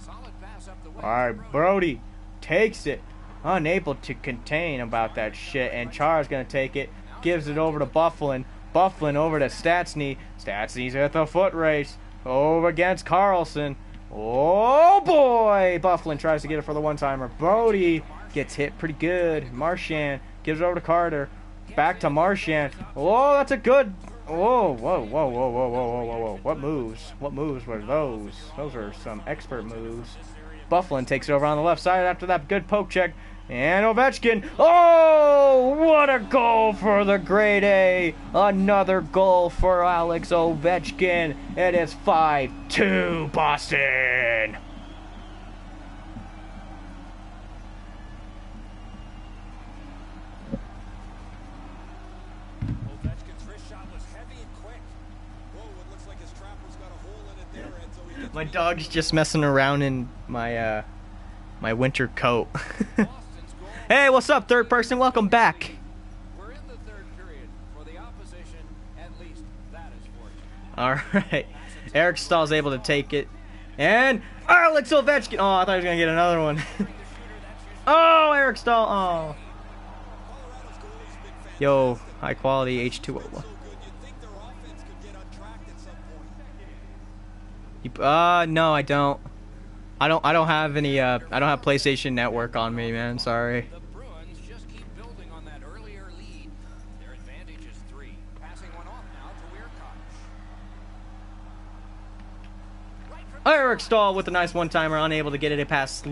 B: Solid pass up the way.
A: Alright, Brodie takes it. Unable to contain about that shit. And Char's gonna take it. Gives it over to Byfuglien. Byfuglien over to Stastny. Stastny's at the foot race. Over against Karlsson. Oh boy! Byfuglien tries to get it for the one timer. Brodie gets hit pretty good. Marchand gives it over to Carter. Back to Marchand. Oh, that's a good. Whoa, whoa, whoa, whoa, whoa, whoa, whoa, whoa, whoa. What moves? What moves were those? Those are some expert moves. Byfuglien takes it over on the left side after that good poke check. And Ovechkin. Oh, what a goal for the grade A. Another goal for Alex Ovechkin. It is 5 2 Boston. My dog's just messing around in my uh, my winter coat. Hey, what's up, third person? Welcome back.
B: We're in the third period. For the opposition, at least that is fortunate.
A: All right. Eric Staal's able to take it. And Alex Ovechkin. Oh, I thought he was going to get another one.
B: The shooter, that's your
A: oh, Eric Staal. Oh.
C: Colorado's goalie's been fantastic.
A: Yo, high quality H2O.
C: So good, you'd think their offense could get untracked at some point.
A: You- Uh, no, I don't. I don't. I don't have any. Uh, I don't have PlayStation Network on me, man. Sorry. Eric Staal with a nice one-timer, unable to get it past
C: too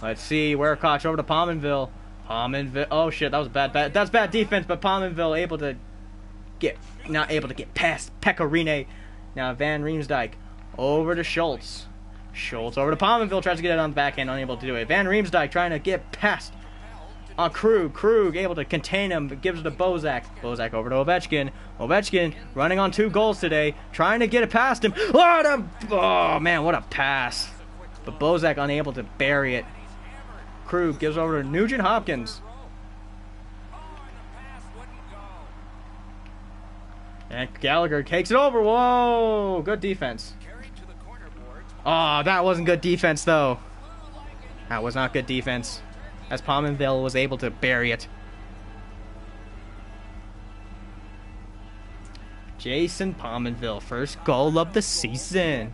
A: Let's see, Werkoch over to Pominville. Pominville. Oh shit, that was bad. bad. That's bad defense, but Pominville able to get, not able to get past Pekka Rinne. Now Van Riemsdyk over to Schultz. Schultz over to Pominville tries to get it on the backhand, unable to do it. Van Riemsdyk trying to get past on Krug. Krug able to contain him, but gives it to Bozak. Bozak over to Ovechkin. Ovechkin running on two goals today, trying to get it past him. What a oh man, what a pass! But Bozak unable to bury it. Krug gives over to Nugent Hopkins.
B: And
A: Gallagher takes it over. Whoa, good defense. Oh, that wasn't good defense though. That was not good defense as Pominville was able to bury it. Jason Pominville, first goal of the season.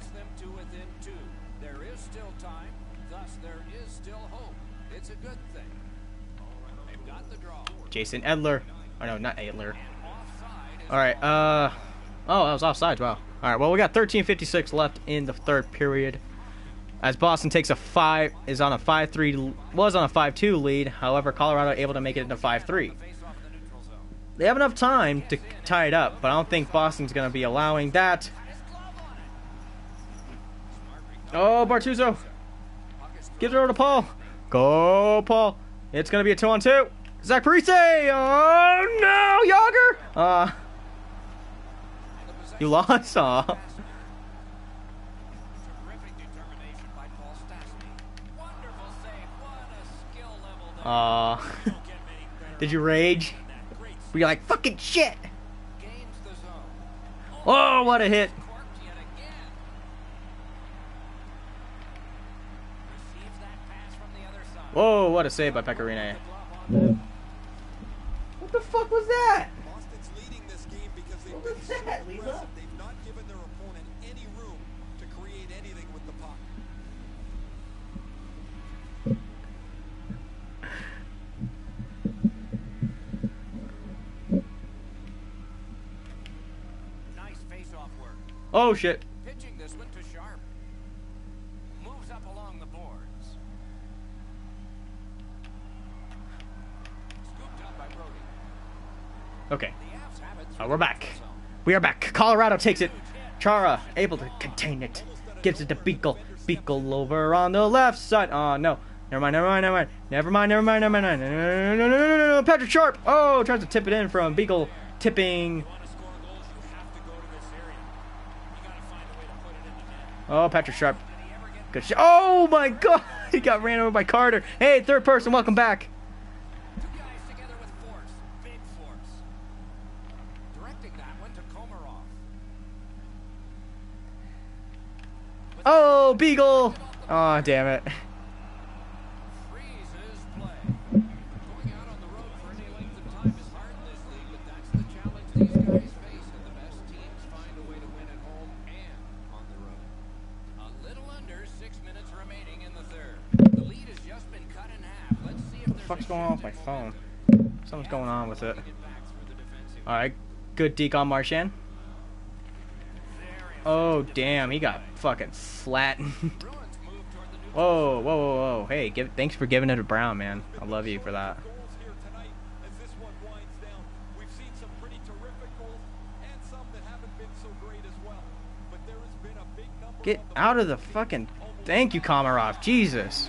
A: Jason Edler. Oh, no, not Edler. All right. Uh, oh, I was offside. Wow. All right. Well, we got 13:56 left in the third period. As Boston takes a five, is on a five-three, was on a five-two lead. However, Colorado able to make it into
B: neutral zone.
A: They have enough time to tie it up, but I don't think Boston's going to be allowing that. Oh, Bortuzzo gives it over to Paul. Go, Paul. It's going to be a two-on-two. Zach Parise. Oh no, Jagr. Uh, you lost. Aw. Uh, did you rage? Were you like, fucking shit? Oh, what a hit. Whoa, what a save by Pekka Rinne. What the fuck was that? What was that, Lisa? Oh shit.
B: Pitching this one to Sharp. Moves up along the boards. Scooped up by Brodie.
A: Okay.
B: The Avs have it
A: Uh, we're back. We are back. Colorado takes it. Chara able to contain it. Gives it to Beagle. Beagle over on the left side. Oh no. Never mind, never mind, never mind. Never mind, never mind, never mind. No, no, no, no, no, no, no, no. Patrick Sharp. Oh, tries to tip it in from Beagle. Tipping. Oh, Patrick Sharp. Good. Oh my god! He got ran over by Carter. Hey, third person, welcome back. Oh, Beagle! Oh, damn it. Fuck's going on with my phone? Something's going on with it. Alright, good deke on Marchand. Oh, damn, he got fucking flattened. Whoa, whoa, whoa, whoa. Hey, give, thanks for giving it to Brown, man. I love you for that. Get out of the fucking. Thank you, Komarov. Jesus.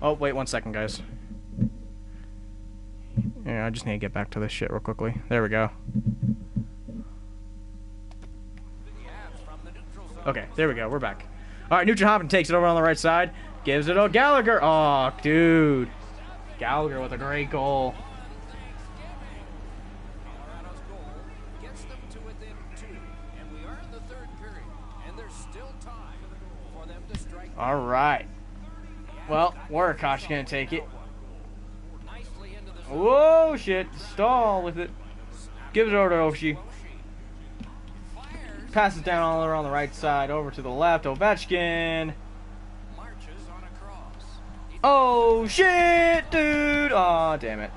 A: Oh, wait one second, guys. Yeah, I just need to get back to this shit real quickly. There we go.
B: The Avs from the neutral zone.
A: Okay, there we go. We're back. All right, Nugent Hopkins takes it over on the right side. Gives it to Gallagher. Oh, dude. Gallagher with a great goal.
B: Goal gets them to within two, and we are in the third period, and there's still time for them to strike.
A: All right. Well, Warakash to take it. Whoa, shit. Staal with it. Gives it over to Oshie. Passes down all around the right side. Over to the left. Ovechkin. Oh, shit, dude. Oh, damn it.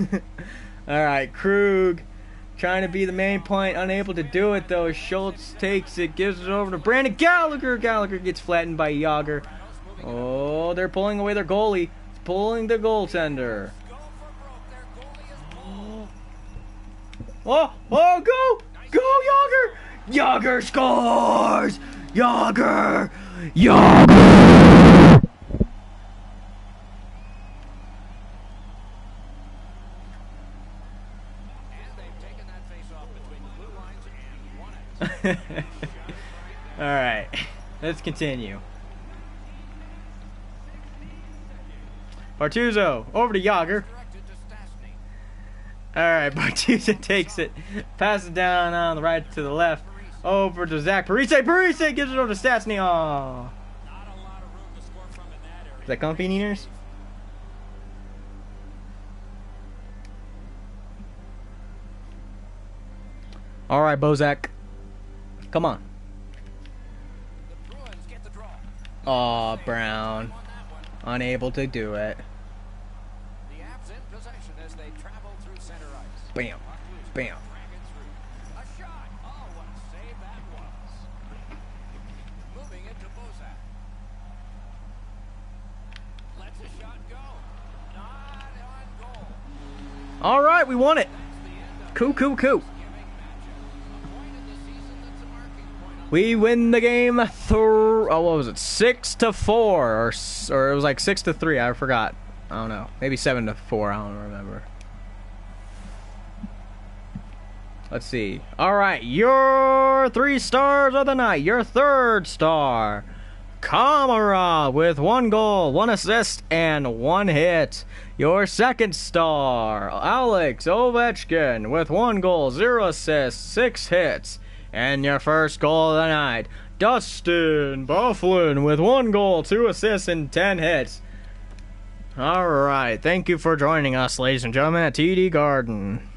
A: All right, Krug trying to be the main point, unable to do it though. Schultz takes it, gives it over to Brandon Gallagher. Gallagher gets flattened by Jagr. Oh, they're pulling away their goalie, pulling the goaltender. Oh, oh, go, go, Jagr! Jagr scores! Jagr! Jagr!
B: And they've taken that face-off between the blue lines and won it.
A: All right, let's continue. Bortuzzo over to Jagr.
B: Directed to Stastny.
A: All right, Bortuzzo takes it, passes down on the right to the left, over to Zach Parise. Parise gives it over to Stastny. Oh, is that comfy, Nieners? All right, Bozak, come on. Aw, Brown,
B: that one.
A: unable to do it.
B: Bam.
A: Bam,
B: Puck loose.
A: bam.
B: Drag it. Oh, what a
A: We win the game. Oh, what was it? Six to four, or or it was like six to three. I forgot. I don't know. Maybe seven to four. I don't remember. Let's see. All right, your three stars of the night. Your third star, Kamara with one goal, one assist, and one hit. Your second star, Alex Ovechkin with one goal, zero assists, six hits. And your first goal of the night, Dustin Byfuglien with one goal, two assists, and ten hits. All right, thank you for joining us, ladies and gentlemen, at TD Garden.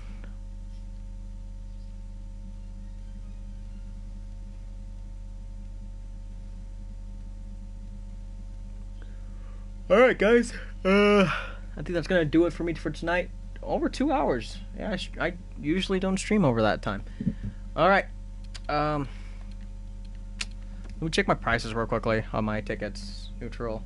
A: All right, guys. Uh, I think that's gonna do it for me for tonight. Over two hours. Yeah, I, I usually don't stream over that time. All right. Um, let me check my prices real quickly on my tickets. Neutral.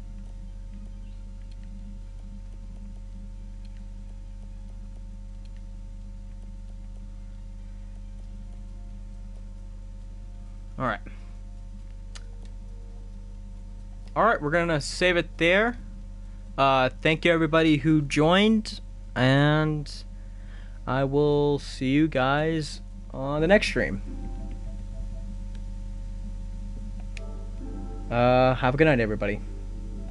A: All right. All right, we're gonna save it there. Uh, thank you everybody who joined, and I will see you guys on the next stream. Uh, have a good night, everybody.